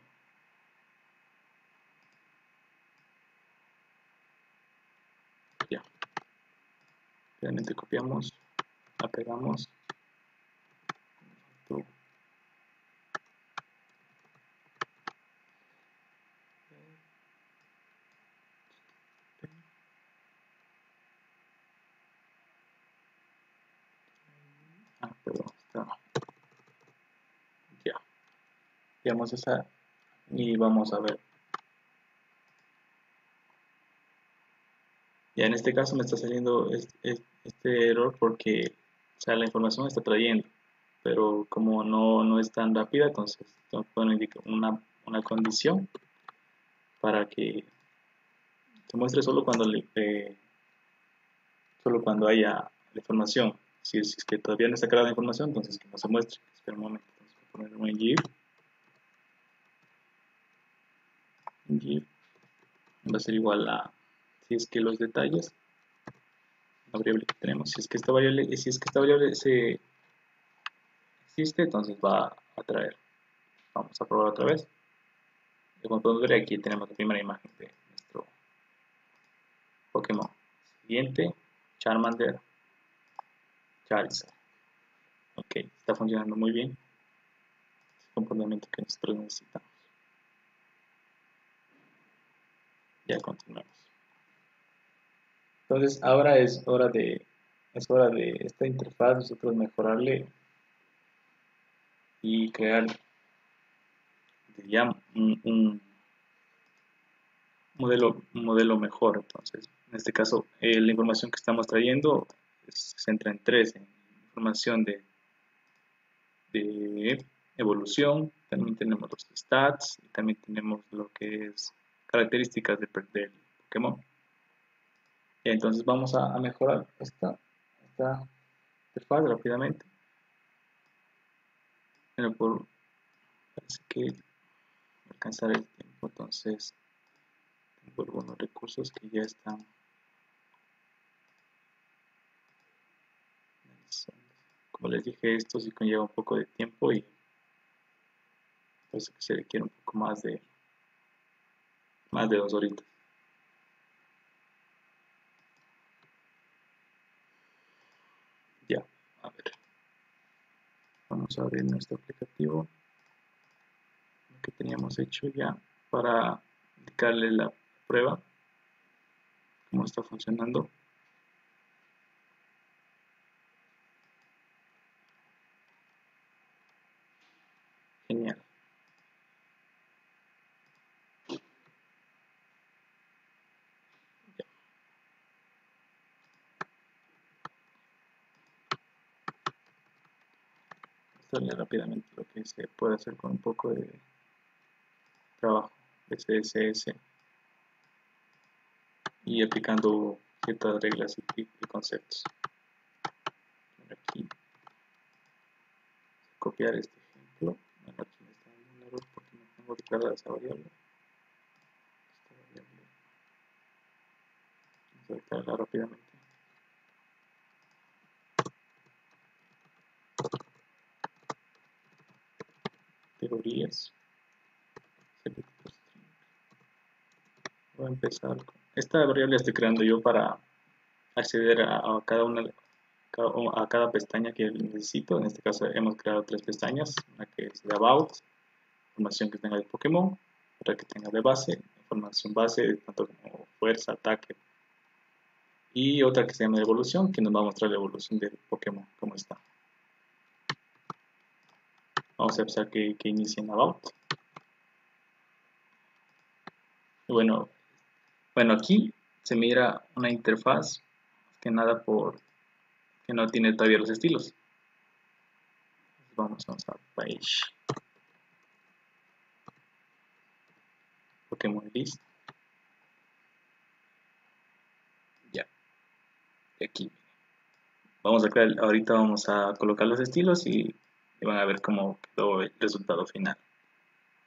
[SPEAKER 1] Realmente copiamos, la pegamos. Ah, perdón, está. Ya. Esa y vamos a ver Ya en este caso me está saliendo este, error porque sea, la información está trayendo, pero como no, no es tan rápida, entonces tengo que indicar una, una condición para que se muestre solo cuando solo cuando haya la información. Si es, que todavía no está creada la información, entonces que no se muestre. Espera vamos a poner un gif. Va a ser igual a si es que los detalles la variable que tenemos. Si es que esta variable si es que esta variable se existe entonces va a traer. Vamos a probar otra vez. Como podemos ver aquí tenemos la primera imagen de nuestro Pokémon. Siguiente Charmander. Charizard. Ok está funcionando muy bien. Es el comportamiento que nosotros necesitamos ya continuamos entonces ahora es hora de, es hora de esta interfaz nosotros mejorarle y crear ya un, modelo, modelo mejor. Entonces, en este caso, eh, la información que estamos trayendo se centra en tres, en información de, de evolución, también tenemos los stats y también tenemos lo que es características del, del Pokémon entonces vamos a, mejorar esta, esta interfaz rápidamente. Pero por parece que alcanzar el tiempo entonces tengo algunos recursos que ya están como les dije esto sí conlleva un poco de tiempo y que se requiere un poco más de más de dos horitas. Ya a ver. Vamos a abrir nuestro aplicativo que teníamos hecho ya para indicarle la prueba cómo está funcionando genial mostrarle rápidamente lo que se puede hacer con un poco de trabajo de CSS y aplicando ciertas reglas y, conceptos. Aquí copiar este ejemplo. Bueno, aquí me está dando un error porque no tengo declarada esa variable. Esta variable. Vamos a declararla rápidamente. Categorías. Voy a empezar esta variable la estoy creando yo para acceder a, cada una a cada pestaña que necesito. En este caso hemos creado tres pestañas, una que es de About, información que tenga de Pokémon, otra que tenga de base, información base, tanto como fuerza, ataque, y otra que se llama evolución, que nos va a mostrar la evolución del Pokémon, cómo está. Vamos a empezar que, que inicie en About. Bueno, bueno, aquí se mira una interfaz que nada por que no tiene todavía los estilos. Vamos a page Pokémon list. Ya. Aquí. Vamos a crear, ahorita vamos a colocar los estilos y, van a ver cómo quedó el resultado final.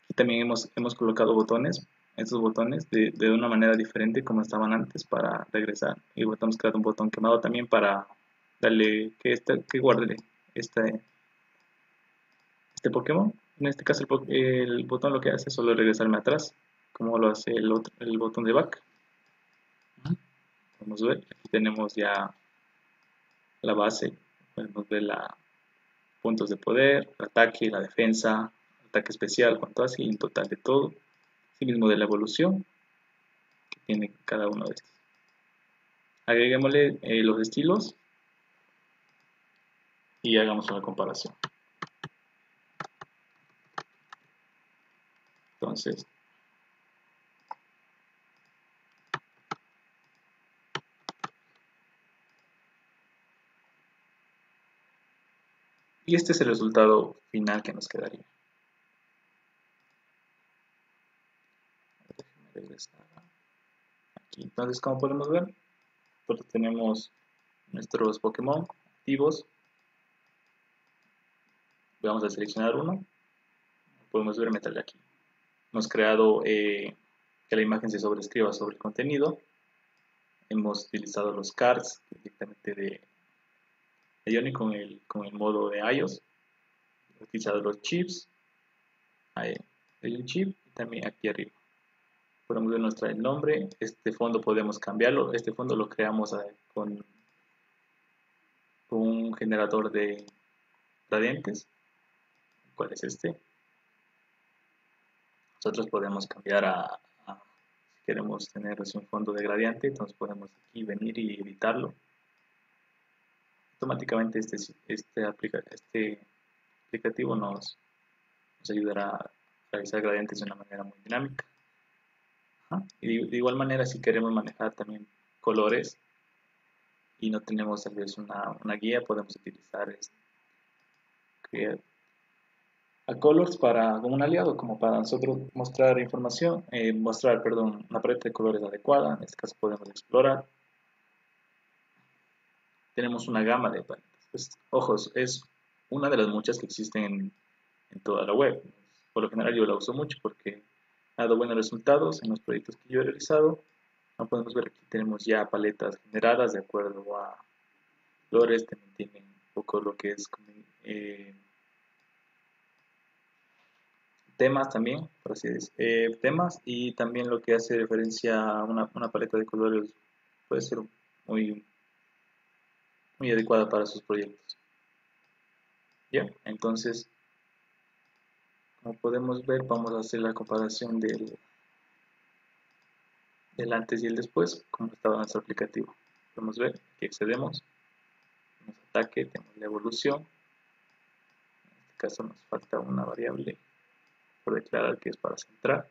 [SPEAKER 1] Aquí también hemos, hemos colocado botones estos botones de, de, una manera diferente como estaban antes para regresar. Y estamos creando un botón quemado también para darle que, este, que guarde este, este Pokémon. En este caso el, botón lo que hace es solo regresarme atrás como lo hace el, otro, el botón de back. Podemos ver aquí tenemos ya la base podemos ver la puntos de poder, ataque, la defensa, ataque especial, cuanto así, en total de todo mismo de la evolución que tiene cada uno de estos. Agreguémosle eh, los estilos y hagamos una comparación. Entonces, y este es el resultado final que nos quedaría. aquí. Entonces, como podemos ver, pues tenemos nuestros Pokémon activos. Vamos a seleccionar uno. Podemos ver meterle aquí. Hemos creado eh, que la imagen se sobrescriba sobre el contenido. Hemos utilizado los cards directamente de, Ionic con el, con el modo de iOS. Hemos utilizado los chips. Hay un chip y también aquí arriba podemos ver nuestro nombre, este fondo podemos cambiarlo, este fondo lo creamos con, un generador de gradientes, ¿cuál es este? Nosotros podemos cambiar a, si queremos tener un fondo de gradiente, entonces podemos aquí venir y editarlo. Automáticamente este, este, aplica, este aplicativo nos, nos ayudará a realizar gradientes de una manera muy dinámica. Y de, igual manera, si queremos manejar también colores y no tenemos tal vez una, guía, podemos utilizar este, a colors para como un aliado, como para nosotros mostrar información, eh, mostrar, perdón, una paleta de colores adecuada. En este caso podemos explorar. Tenemos una gama de paletas. Pues, ojos, es una de las muchas que existen en toda la web. Por lo general yo la uso mucho porque ha dado buenos resultados en los proyectos que yo he realizado. Como podemos ver aquí tenemos ya paletas generadas de acuerdo a flores, también tienen un poco lo que es eh, temas también, por así decir, eh, temas y también lo que hace referencia a una, una paleta de colores puede ser muy, muy adecuada para sus proyectos. Bien, entonces, como podemos ver, vamos a hacer la comparación del, del antes y el después, como estaba nuestro aplicativo. Podemos ver que accedemos, tenemos ataque, tenemos la evolución. En este caso nos falta una variable por declarar que es para centrar.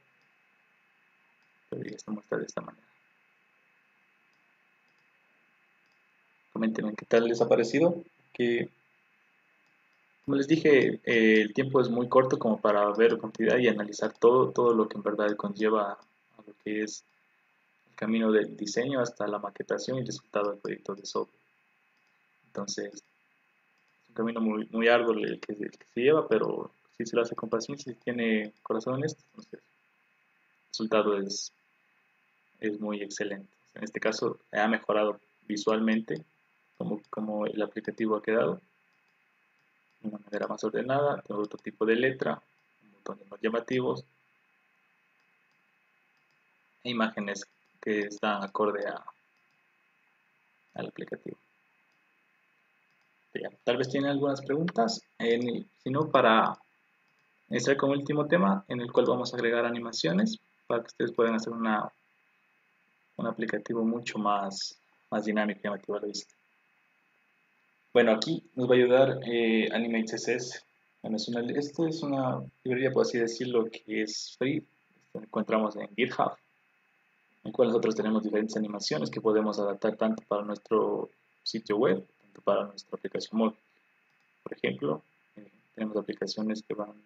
[SPEAKER 1] Pero ya se muestra de esta manera. Coméntenme qué tal les ha parecido. Que, como les dije, eh, el tiempo es muy corto como para ver cantidad y analizar todo, todo lo que en verdad conlleva a lo que es el camino del diseño hasta la maquetación y resultado del proyecto de software. Entonces, es un camino muy, muy arduo el que, el se lleva, pero si se lo hace con paciencia, si tiene corazón en esto, entonces el resultado es, es muy excelente. En este caso ha mejorado visualmente como, como el aplicativo ha quedado de una manera más ordenada, tengo otro tipo de letra, botones más llamativos e imágenes que están acorde a, al aplicativo. tal vez tienen algunas preguntas, si no, para Iniciar como último tema en el cual vamos a agregar animaciones para que ustedes puedan hacer una, un aplicativo mucho más, más dinámico y llamativo a la vista. Bueno, aquí nos va a ayudar eh, Animate CSS. esto es una librería, por así decirlo, que es free. Lo encontramos en GitHub, en cual nosotros tenemos diferentes animaciones que podemos adaptar tanto para nuestro sitio web, tanto para nuestra aplicación móvil. Por ejemplo, eh, tenemos aplicaciones que van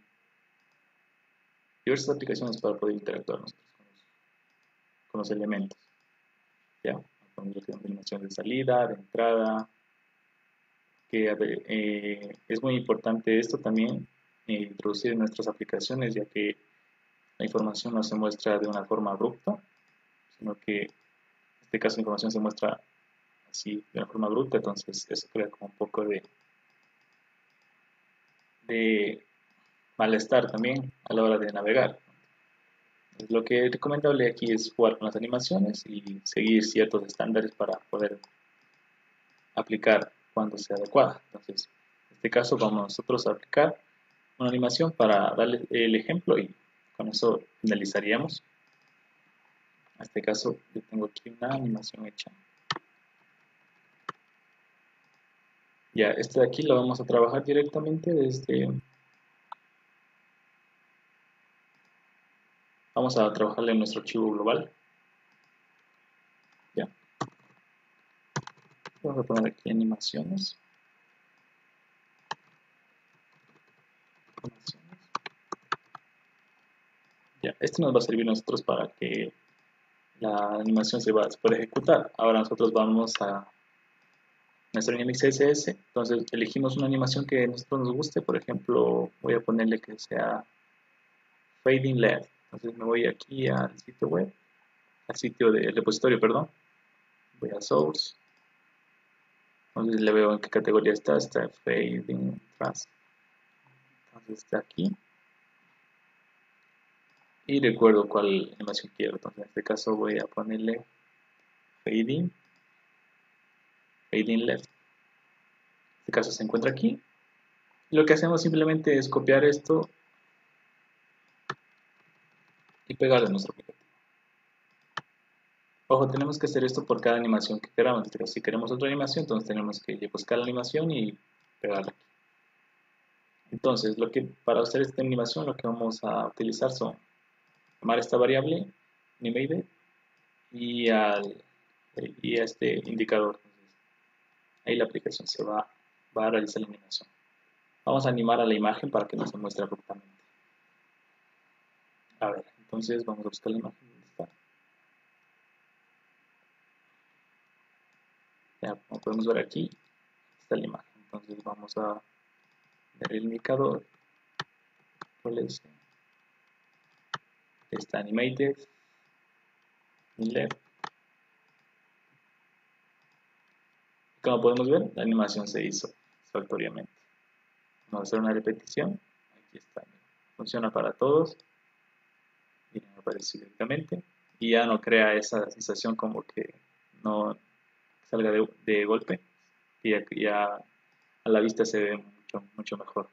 [SPEAKER 1] diversas aplicaciones para poder interactuar con los, elementos. ¿ya? Con animación de salida, de entrada. Que, eh, es muy importante esto también, eh, introducir en nuestras aplicaciones, ya que la información no se muestra de una forma abrupta, sino que en este caso la información se muestra así de una forma abrupta, entonces eso crea como un poco de, de malestar también a la hora de navegar. Lo que es recomendable aquí es jugar con las animaciones y seguir ciertos estándares para poder aplicar cuando sea adecuada. Entonces, en este caso vamos nosotros a aplicar una animación para darle el ejemplo y con eso finalizaríamos. En este caso yo tengo aquí una animación hecha. Ya, este de aquí lo vamos a trabajar directamente desde Vamos a trabajarle en nuestro archivo global. Ya. Vamos a poner aquí animaciones. Ya, este nos va a servir a nosotros para que la animación se, va, a pueda ejecutar. Ahora nosotros vamos a nuestro Dynamic CSS. Entonces elegimos una animación que a nosotros nos guste. Por ejemplo, voy a ponerle que sea Fading LED. Entonces me voy aquí al sitio web, al sitio del repositorio, perdón. Voy a source. Entonces le veo en qué categoría está, está fading trust. Entonces está aquí. Y recuerdo cuál animación quiero. Entonces en este caso voy a ponerle fading, fading left. En este caso se encuentra aquí. lo que hacemos simplemente es copiar esto y pegarlo en nuestro. Ojo, tenemos que hacer esto por cada animación que queramos. Si queremos otra animación, entonces tenemos que buscar la animación y pegarla aquí. Entonces, lo que, para hacer esta animación, lo que vamos a utilizar son tomar esta variable, animated, y, y este indicador. ahí la aplicación se va, va a realizar la animación. Vamos a animar a la imagen para que no se muestre abruptamente. A ver, entonces vamos a buscar la imagen. Ya, como podemos ver aquí, está la imagen. Entonces vamos a ver el indicador. control S. Está animated. Left. Como podemos ver, la animación se hizo satisfactoriamente. Vamos a hacer una repetición. Aquí está. Funciona para todos. Miren, aparece directamente. Y ya no crea esa sensación como que no salga de, golpe. Y ya, a la vista se ve mucho, mucho mejor.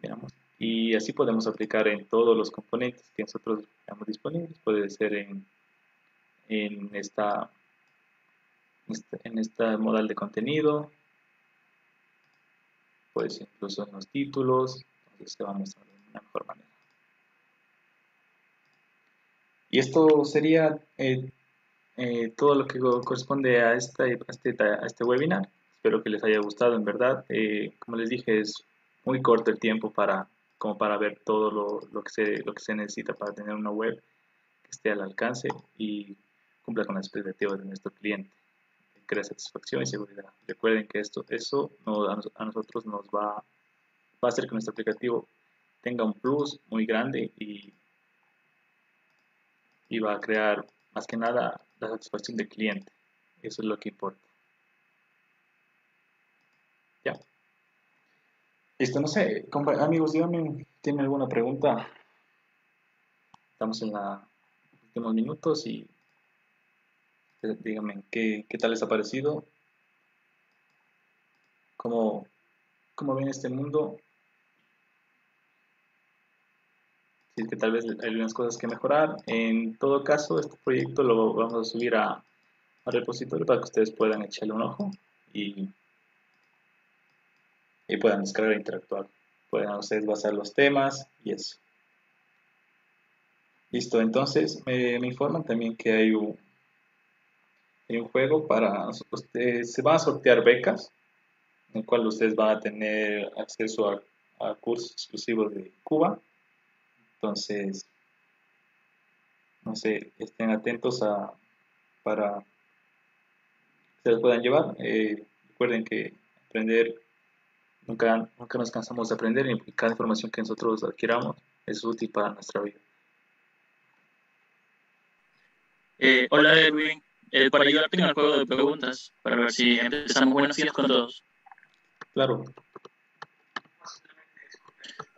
[SPEAKER 1] Veamos. Y así podemos aplicar en todos los componentes que nosotros tenemos disponibles. Puede ser en, en esta en esta modal de contenido, pues incluso en los títulos, entonces se va a mostrar de una mejor manera. Y esto sería eh, eh, todo lo que corresponde a, esta, este, a, este, webinar. Espero que les haya gustado, en verdad. Eh, como les dije, es muy corto el tiempo para, como para ver todo lo, lo, que se, lo que se necesita para tener una web que esté al alcance y cumpla con las expectativas de nuestro cliente crea satisfacción y seguridad. Recuerden que esto, eso a nosotros nos va, va a hacer que nuestro aplicativo tenga un plus muy grande y, y va a crear más que nada la satisfacción del cliente. Eso es lo que importa. Ya. Listo, no sé, amigos, díganme, ¿tienen alguna pregunta? Estamos en los últimos minutos y eh, díganme, ¿qué, ¿qué, tal les ha parecido? ¿Cómo, cómo ven este mundo? Que tal vez hay algunas cosas que mejorar. En todo caso, este proyecto lo vamos a subir a, a repositorio para que ustedes puedan echarle un ojo y, y puedan descargar e interactuar. Pueden ustedes basar los temas y eso. Listo, entonces me, informan también que hay un, hay un juego para se van a sortear becas, en el cual ustedes van a tener acceso a, cursos exclusivos de Cuba. Entonces, no sé, estén atentos a para que se los puedan llevar. Eh, recuerden que aprender, nunca, nunca nos cansamos de aprender y cada información que nosotros adquiramos es útil para nuestra vida.
[SPEAKER 3] Eh, hola Edwin, eh, para ayudarte en el juego de preguntas, para ver si empezamos buenos días con todos.
[SPEAKER 1] Claro.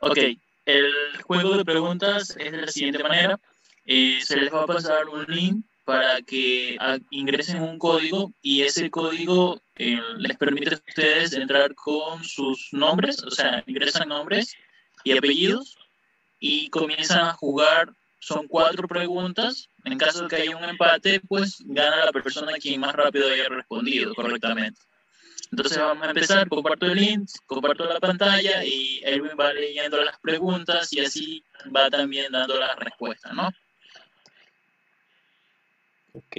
[SPEAKER 3] Ok, el juego de preguntas es de la siguiente manera. Eh, se les va a pasar un link para que ingresen un código y ese código eh, les permite a ustedes entrar con sus nombres, o sea, ingresan nombres y apellidos y comienzan a jugar son cuatro preguntas. En caso de que haya un empate, pues gana la persona quien más rápido haya respondido correctamente. Entonces vamos a empezar, comparto el link, comparto la pantalla y Elvin va leyendo las preguntas y así va también dando las respuestas, ¿no?
[SPEAKER 1] Ok.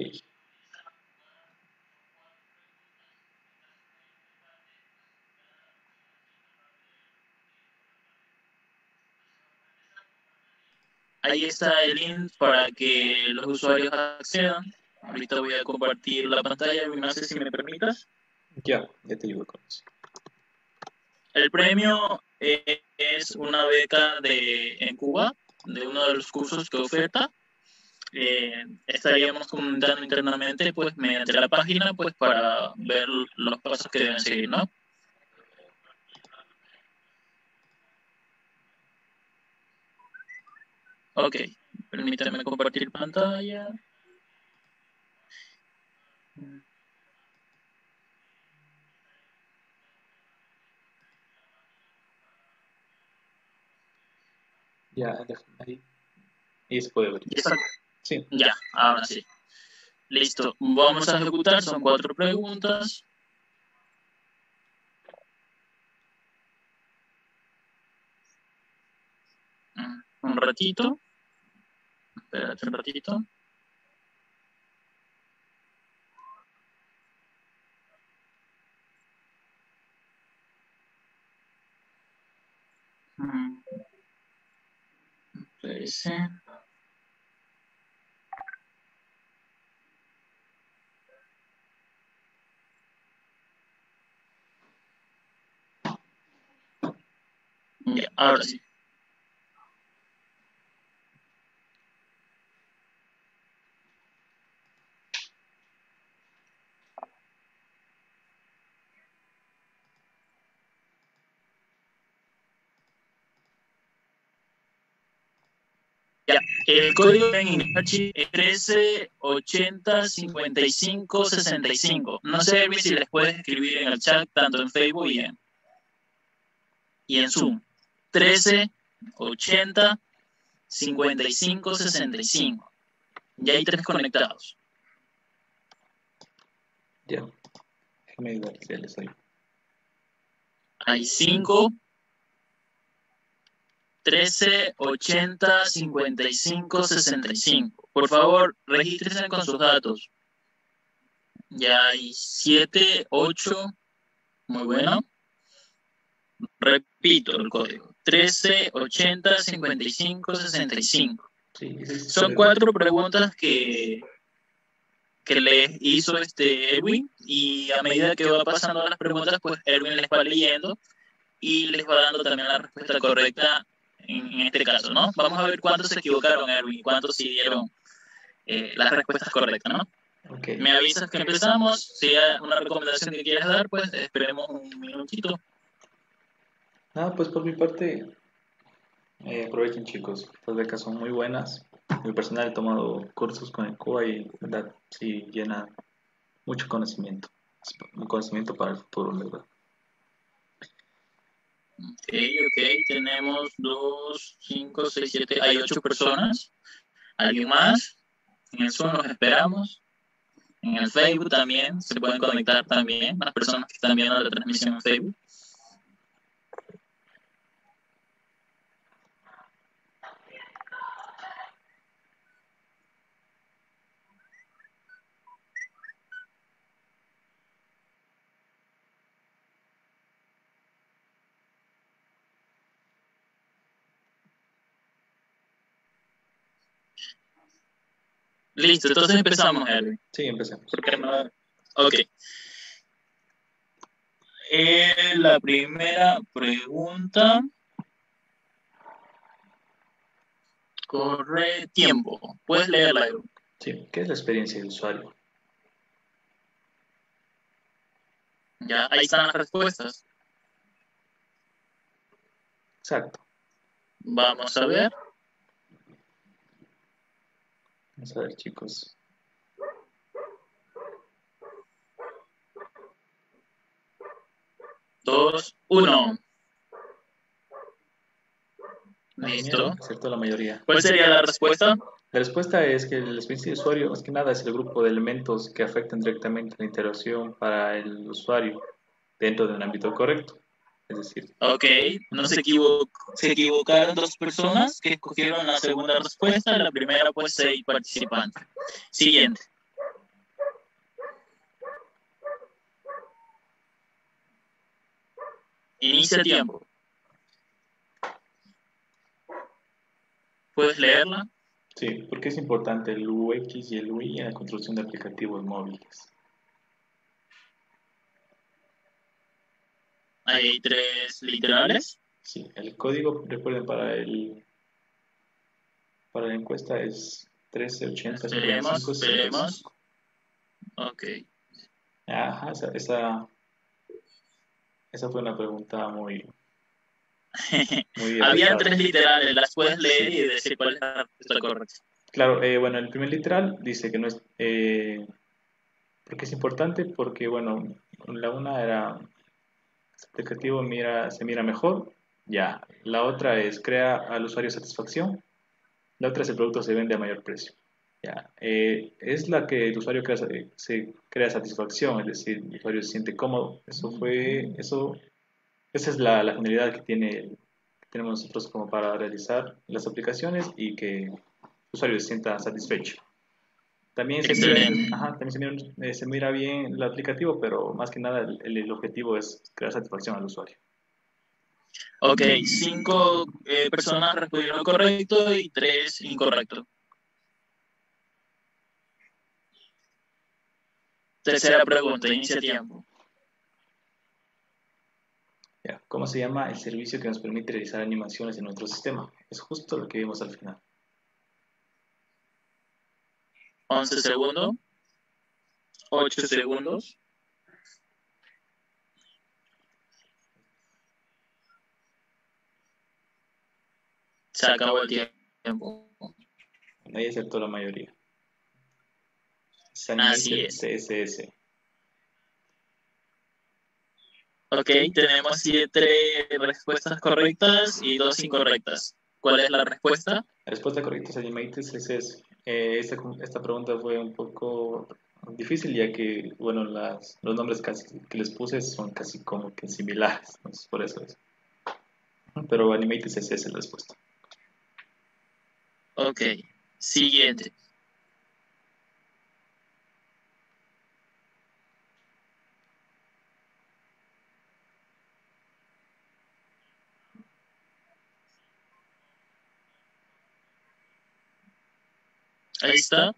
[SPEAKER 3] Ahí está el link para que los usuarios accedan. Ahorita voy a compartir la pantalla, no sé si me permitas.
[SPEAKER 1] Ya, ya te ayudo con eso.
[SPEAKER 3] El premio es una beca de, en Cuba, de uno de los cursos que oferta. Eh, estaríamos comentando internamente, pues, mediante la página, pues, para ver los pasos que deben seguir, ¿no? Ok, permítame compartir pantalla.
[SPEAKER 1] Ya, ahí. Y se puede ver.
[SPEAKER 3] ¿Ya Sí. Ya, ahora sí. Listo. Vamos a ejecutar. Son cuatro preguntas. Mm, un ratito. Espérate un ratito. Ya, ahora sí. Ya, el código en Ingachi es 13805565. No sé si les puedes escribir en el chat, tanto en Facebook y en, y en Zoom. 1380 5565. Ya hay tres conectados.
[SPEAKER 1] Ya. Déjame ver si les hay.
[SPEAKER 3] Hay cinco 13 80 55 65. Por favor, regístrense con sus datos. Ya hay 7, 8. Muy bueno. Repito el código. 13 80 55 65. Son cuatro preguntas que, que les hizo este Erwin y a medida que va pasando las preguntas, pues Erwin les va leyendo y les va dando también la respuesta correcta en, este caso, ¿no? Vamos a ver cuántos se equivocaron, Erwin, cuántos sí dieron eh, las respuestas correctas, ¿no?
[SPEAKER 1] Okay.
[SPEAKER 3] Me avisas que empezamos. Si hay una recomendación que quieras dar, pues esperemos un minutito.
[SPEAKER 1] Nada, pues por mi parte, eh, aprovechen chicos, estas becas son muy buenas. Mi personal he tomado cursos con el CUA y verdad, sí llena mucho conocimiento, un conocimiento para el futuro, ¿verdad?
[SPEAKER 3] Ok, ok, tenemos dos, cinco, seis, siete, hay ocho personas. ¿Alguien más? En el Zoom nos esperamos. En el Facebook también se pueden conectar también las personas que están viendo la transmisión en Facebook. Listo, entonces empezamos, Erwin.
[SPEAKER 1] Sí, empecemos.
[SPEAKER 3] Porque no... Ok. Eh, la primera pregunta. Corre tiempo. ¿Puedes leerla, Erwin?
[SPEAKER 1] Sí, ¿qué es la experiencia del usuario?
[SPEAKER 3] Ya, ahí están las respuestas.
[SPEAKER 1] Exacto.
[SPEAKER 3] Vamos a ver.
[SPEAKER 1] Vamos a ver, chicos.
[SPEAKER 3] Dos, uno. Listo.
[SPEAKER 1] Cierto, la mayoría.
[SPEAKER 3] ¿Cuál sería la respuesta?
[SPEAKER 1] La respuesta es que la experiencia de usuario, más que nada, es el grupo de elementos que afectan directamente la interacción para el usuario dentro de un ámbito correcto. Es decir,
[SPEAKER 3] Ok, no se, equivo se equivocaron dos personas que escogieron la segunda respuesta. La primera, pues, seis participantes. Siguiente. Inicia tiempo. ¿Puedes leerla?
[SPEAKER 1] sí, ¿por qué es importante el UX y el UI en la construcción de aplicativos móviles?
[SPEAKER 3] Hay tres literales.
[SPEAKER 1] Sí, el código, recuerden, para el para la encuesta es 1380.
[SPEAKER 3] Esperemos,
[SPEAKER 1] 55,
[SPEAKER 3] esperemos. Ok.
[SPEAKER 1] Ajá, esa, esa, esa fue una pregunta muy, muy [laughs]
[SPEAKER 3] Había
[SPEAKER 1] adecuada.
[SPEAKER 3] tres literales, las puedes leer y decir cuál es la respuesta correcta.
[SPEAKER 1] Claro, eh, bueno, el primer literal dice que no es... Eh, porque es importante porque, bueno, la una era... Aplicativo mira, se mira mejor, ya. La otra es crea al usuario satisfacción. La otra es el producto se vende a mayor precio. Ya. Eh, es la que el usuario crea, se crea satisfacción, es decir, el usuario se siente cómodo. Eso fue, eso, esa es la, la finalidad que tiene, que tenemos nosotros como para realizar las aplicaciones y que el usuario se sienta satisfecho. También se, mira,
[SPEAKER 3] Excelente.
[SPEAKER 1] ajá, también se mira, eh, se mira bien el aplicativo, pero más que nada el, el- el objetivo es crear satisfacción al usuario.
[SPEAKER 3] Ok, cinco eh, personas respondieron correcto y tres incorrecto. Tercera pregunta, inicia tiempo.
[SPEAKER 1] Ya, ¿Cómo se llama el servicio que nos permite realizar animaciones en nuestro sistema? Es justo lo que vimos al final.
[SPEAKER 3] 11 segundos. 8 segundos. Se acabó el tiempo.
[SPEAKER 1] Ahí acertó la mayoría.
[SPEAKER 3] Así es.
[SPEAKER 1] CSS.
[SPEAKER 3] Ok, tenemos siete respuestas correctas y dos incorrectas. ¿Cuál es la respuesta?
[SPEAKER 1] La respuesta correcta es Animated CSS. Eh, esta, esta pregunta fue un poco difícil ya que, bueno, las, los nombres casi que les puse son casi como que similares, por eso es. Pero Animated es la respuesta.
[SPEAKER 3] Ok, siguiente. Ahí está.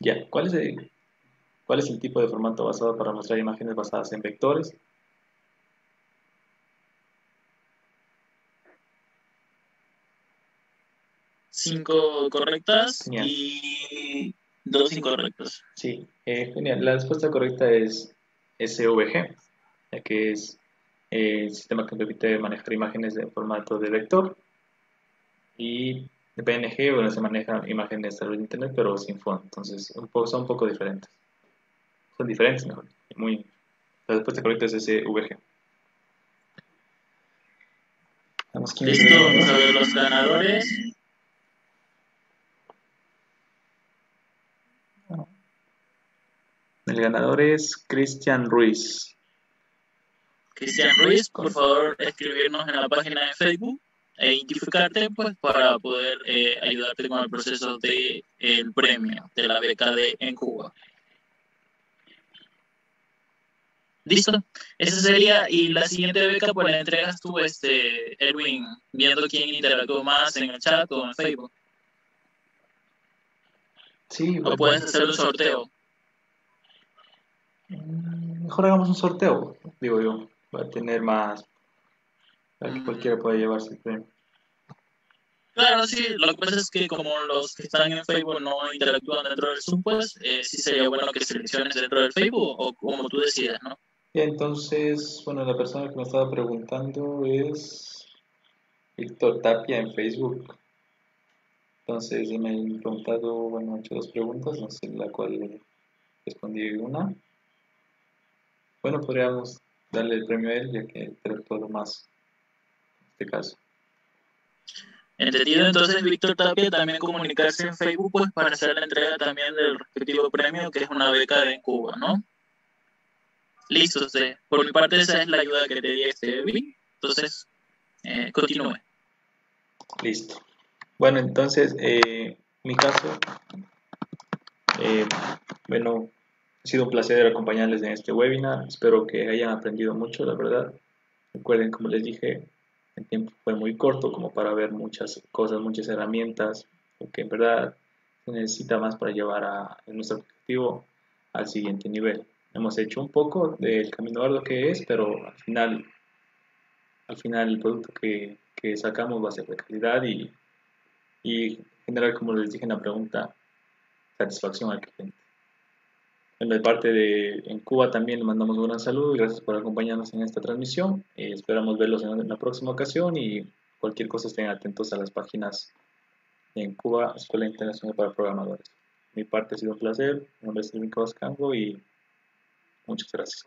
[SPEAKER 1] Ya, ¿cuál es, el, ¿cuál es el tipo de formato basado para mostrar imágenes basadas en vectores?
[SPEAKER 3] Cinco correctas y dos incorrectas.
[SPEAKER 1] Sí, eh, genial. La respuesta correcta es SVG, ya que es eh, el sistema que permite manejar imágenes en formato de vector. Y de PNG, bueno, se manejan imágenes a través de internet, pero sin fondo. Entonces, un poco, son un poco diferentes. Son diferentes, mejor. Muy, la respuesta correcta es SVG.
[SPEAKER 3] Vamos, ¿quién Listo, vamos a ver los ganadores.
[SPEAKER 1] El ganador es Cristian Ruiz.
[SPEAKER 3] Cristian Ruiz, por favor, escribirnos en la página de Facebook identificarte pues para poder eh, ayudarte con el proceso de el premio de la beca de en Cuba. Listo, esa sería y la siguiente beca pues la entregas tú este Erwin viendo quién interactuó más en el chat o en Facebook.
[SPEAKER 1] Sí,
[SPEAKER 3] o puedes hacer un sorteo.
[SPEAKER 1] Mm, mejor hagamos un sorteo, digo yo, para tener más para que cualquiera pueda llevarse el premio.
[SPEAKER 3] Claro, sí, lo que pasa es que como los que están en Facebook no interactúan dentro del Zoom, pues eh, sí sería bueno que selecciones dentro del Facebook o como tú decidas, ¿no?
[SPEAKER 1] Y entonces, bueno, la persona que me estaba preguntando es Víctor Tapia en Facebook. Entonces me han preguntado, bueno, hecho dos preguntas, no sé la cual respondí una. Bueno, podríamos darle el premio a él, ya que interactuó más este caso.
[SPEAKER 3] Entendido entonces Víctor Tapia también comunicarse en Facebook pues para hacer la entrega también del respectivo premio que es una beca en Cuba, ¿no? Listo. Por mi parte esa es la ayuda que te di este Entonces, eh, continúe.
[SPEAKER 1] Listo. Bueno, entonces, eh, mi caso, eh, bueno, ha sido un placer acompañarles en este webinar. Espero que hayan aprendido mucho, la verdad. Recuerden, como les dije, el tiempo fue muy corto como para ver muchas cosas, muchas herramientas, porque en verdad se necesita más para llevar a, nuestro objetivo al siguiente nivel. Hemos hecho un poco del camino arduo que es, pero al final, al final el producto que, que sacamos va a ser de calidad y, y generar, como les dije en la pregunta, satisfacción al cliente. En de parte de en Cuba también le mandamos un gran saludo y gracias por acompañarnos en esta transmisión. Eh, esperamos verlos en, la próxima ocasión y cualquier cosa estén atentos a las páginas en Cuba, Escuela Internacional para Programadores. Mi parte ha sido un placer. Mi nombre es Elvin Cango y muchas gracias.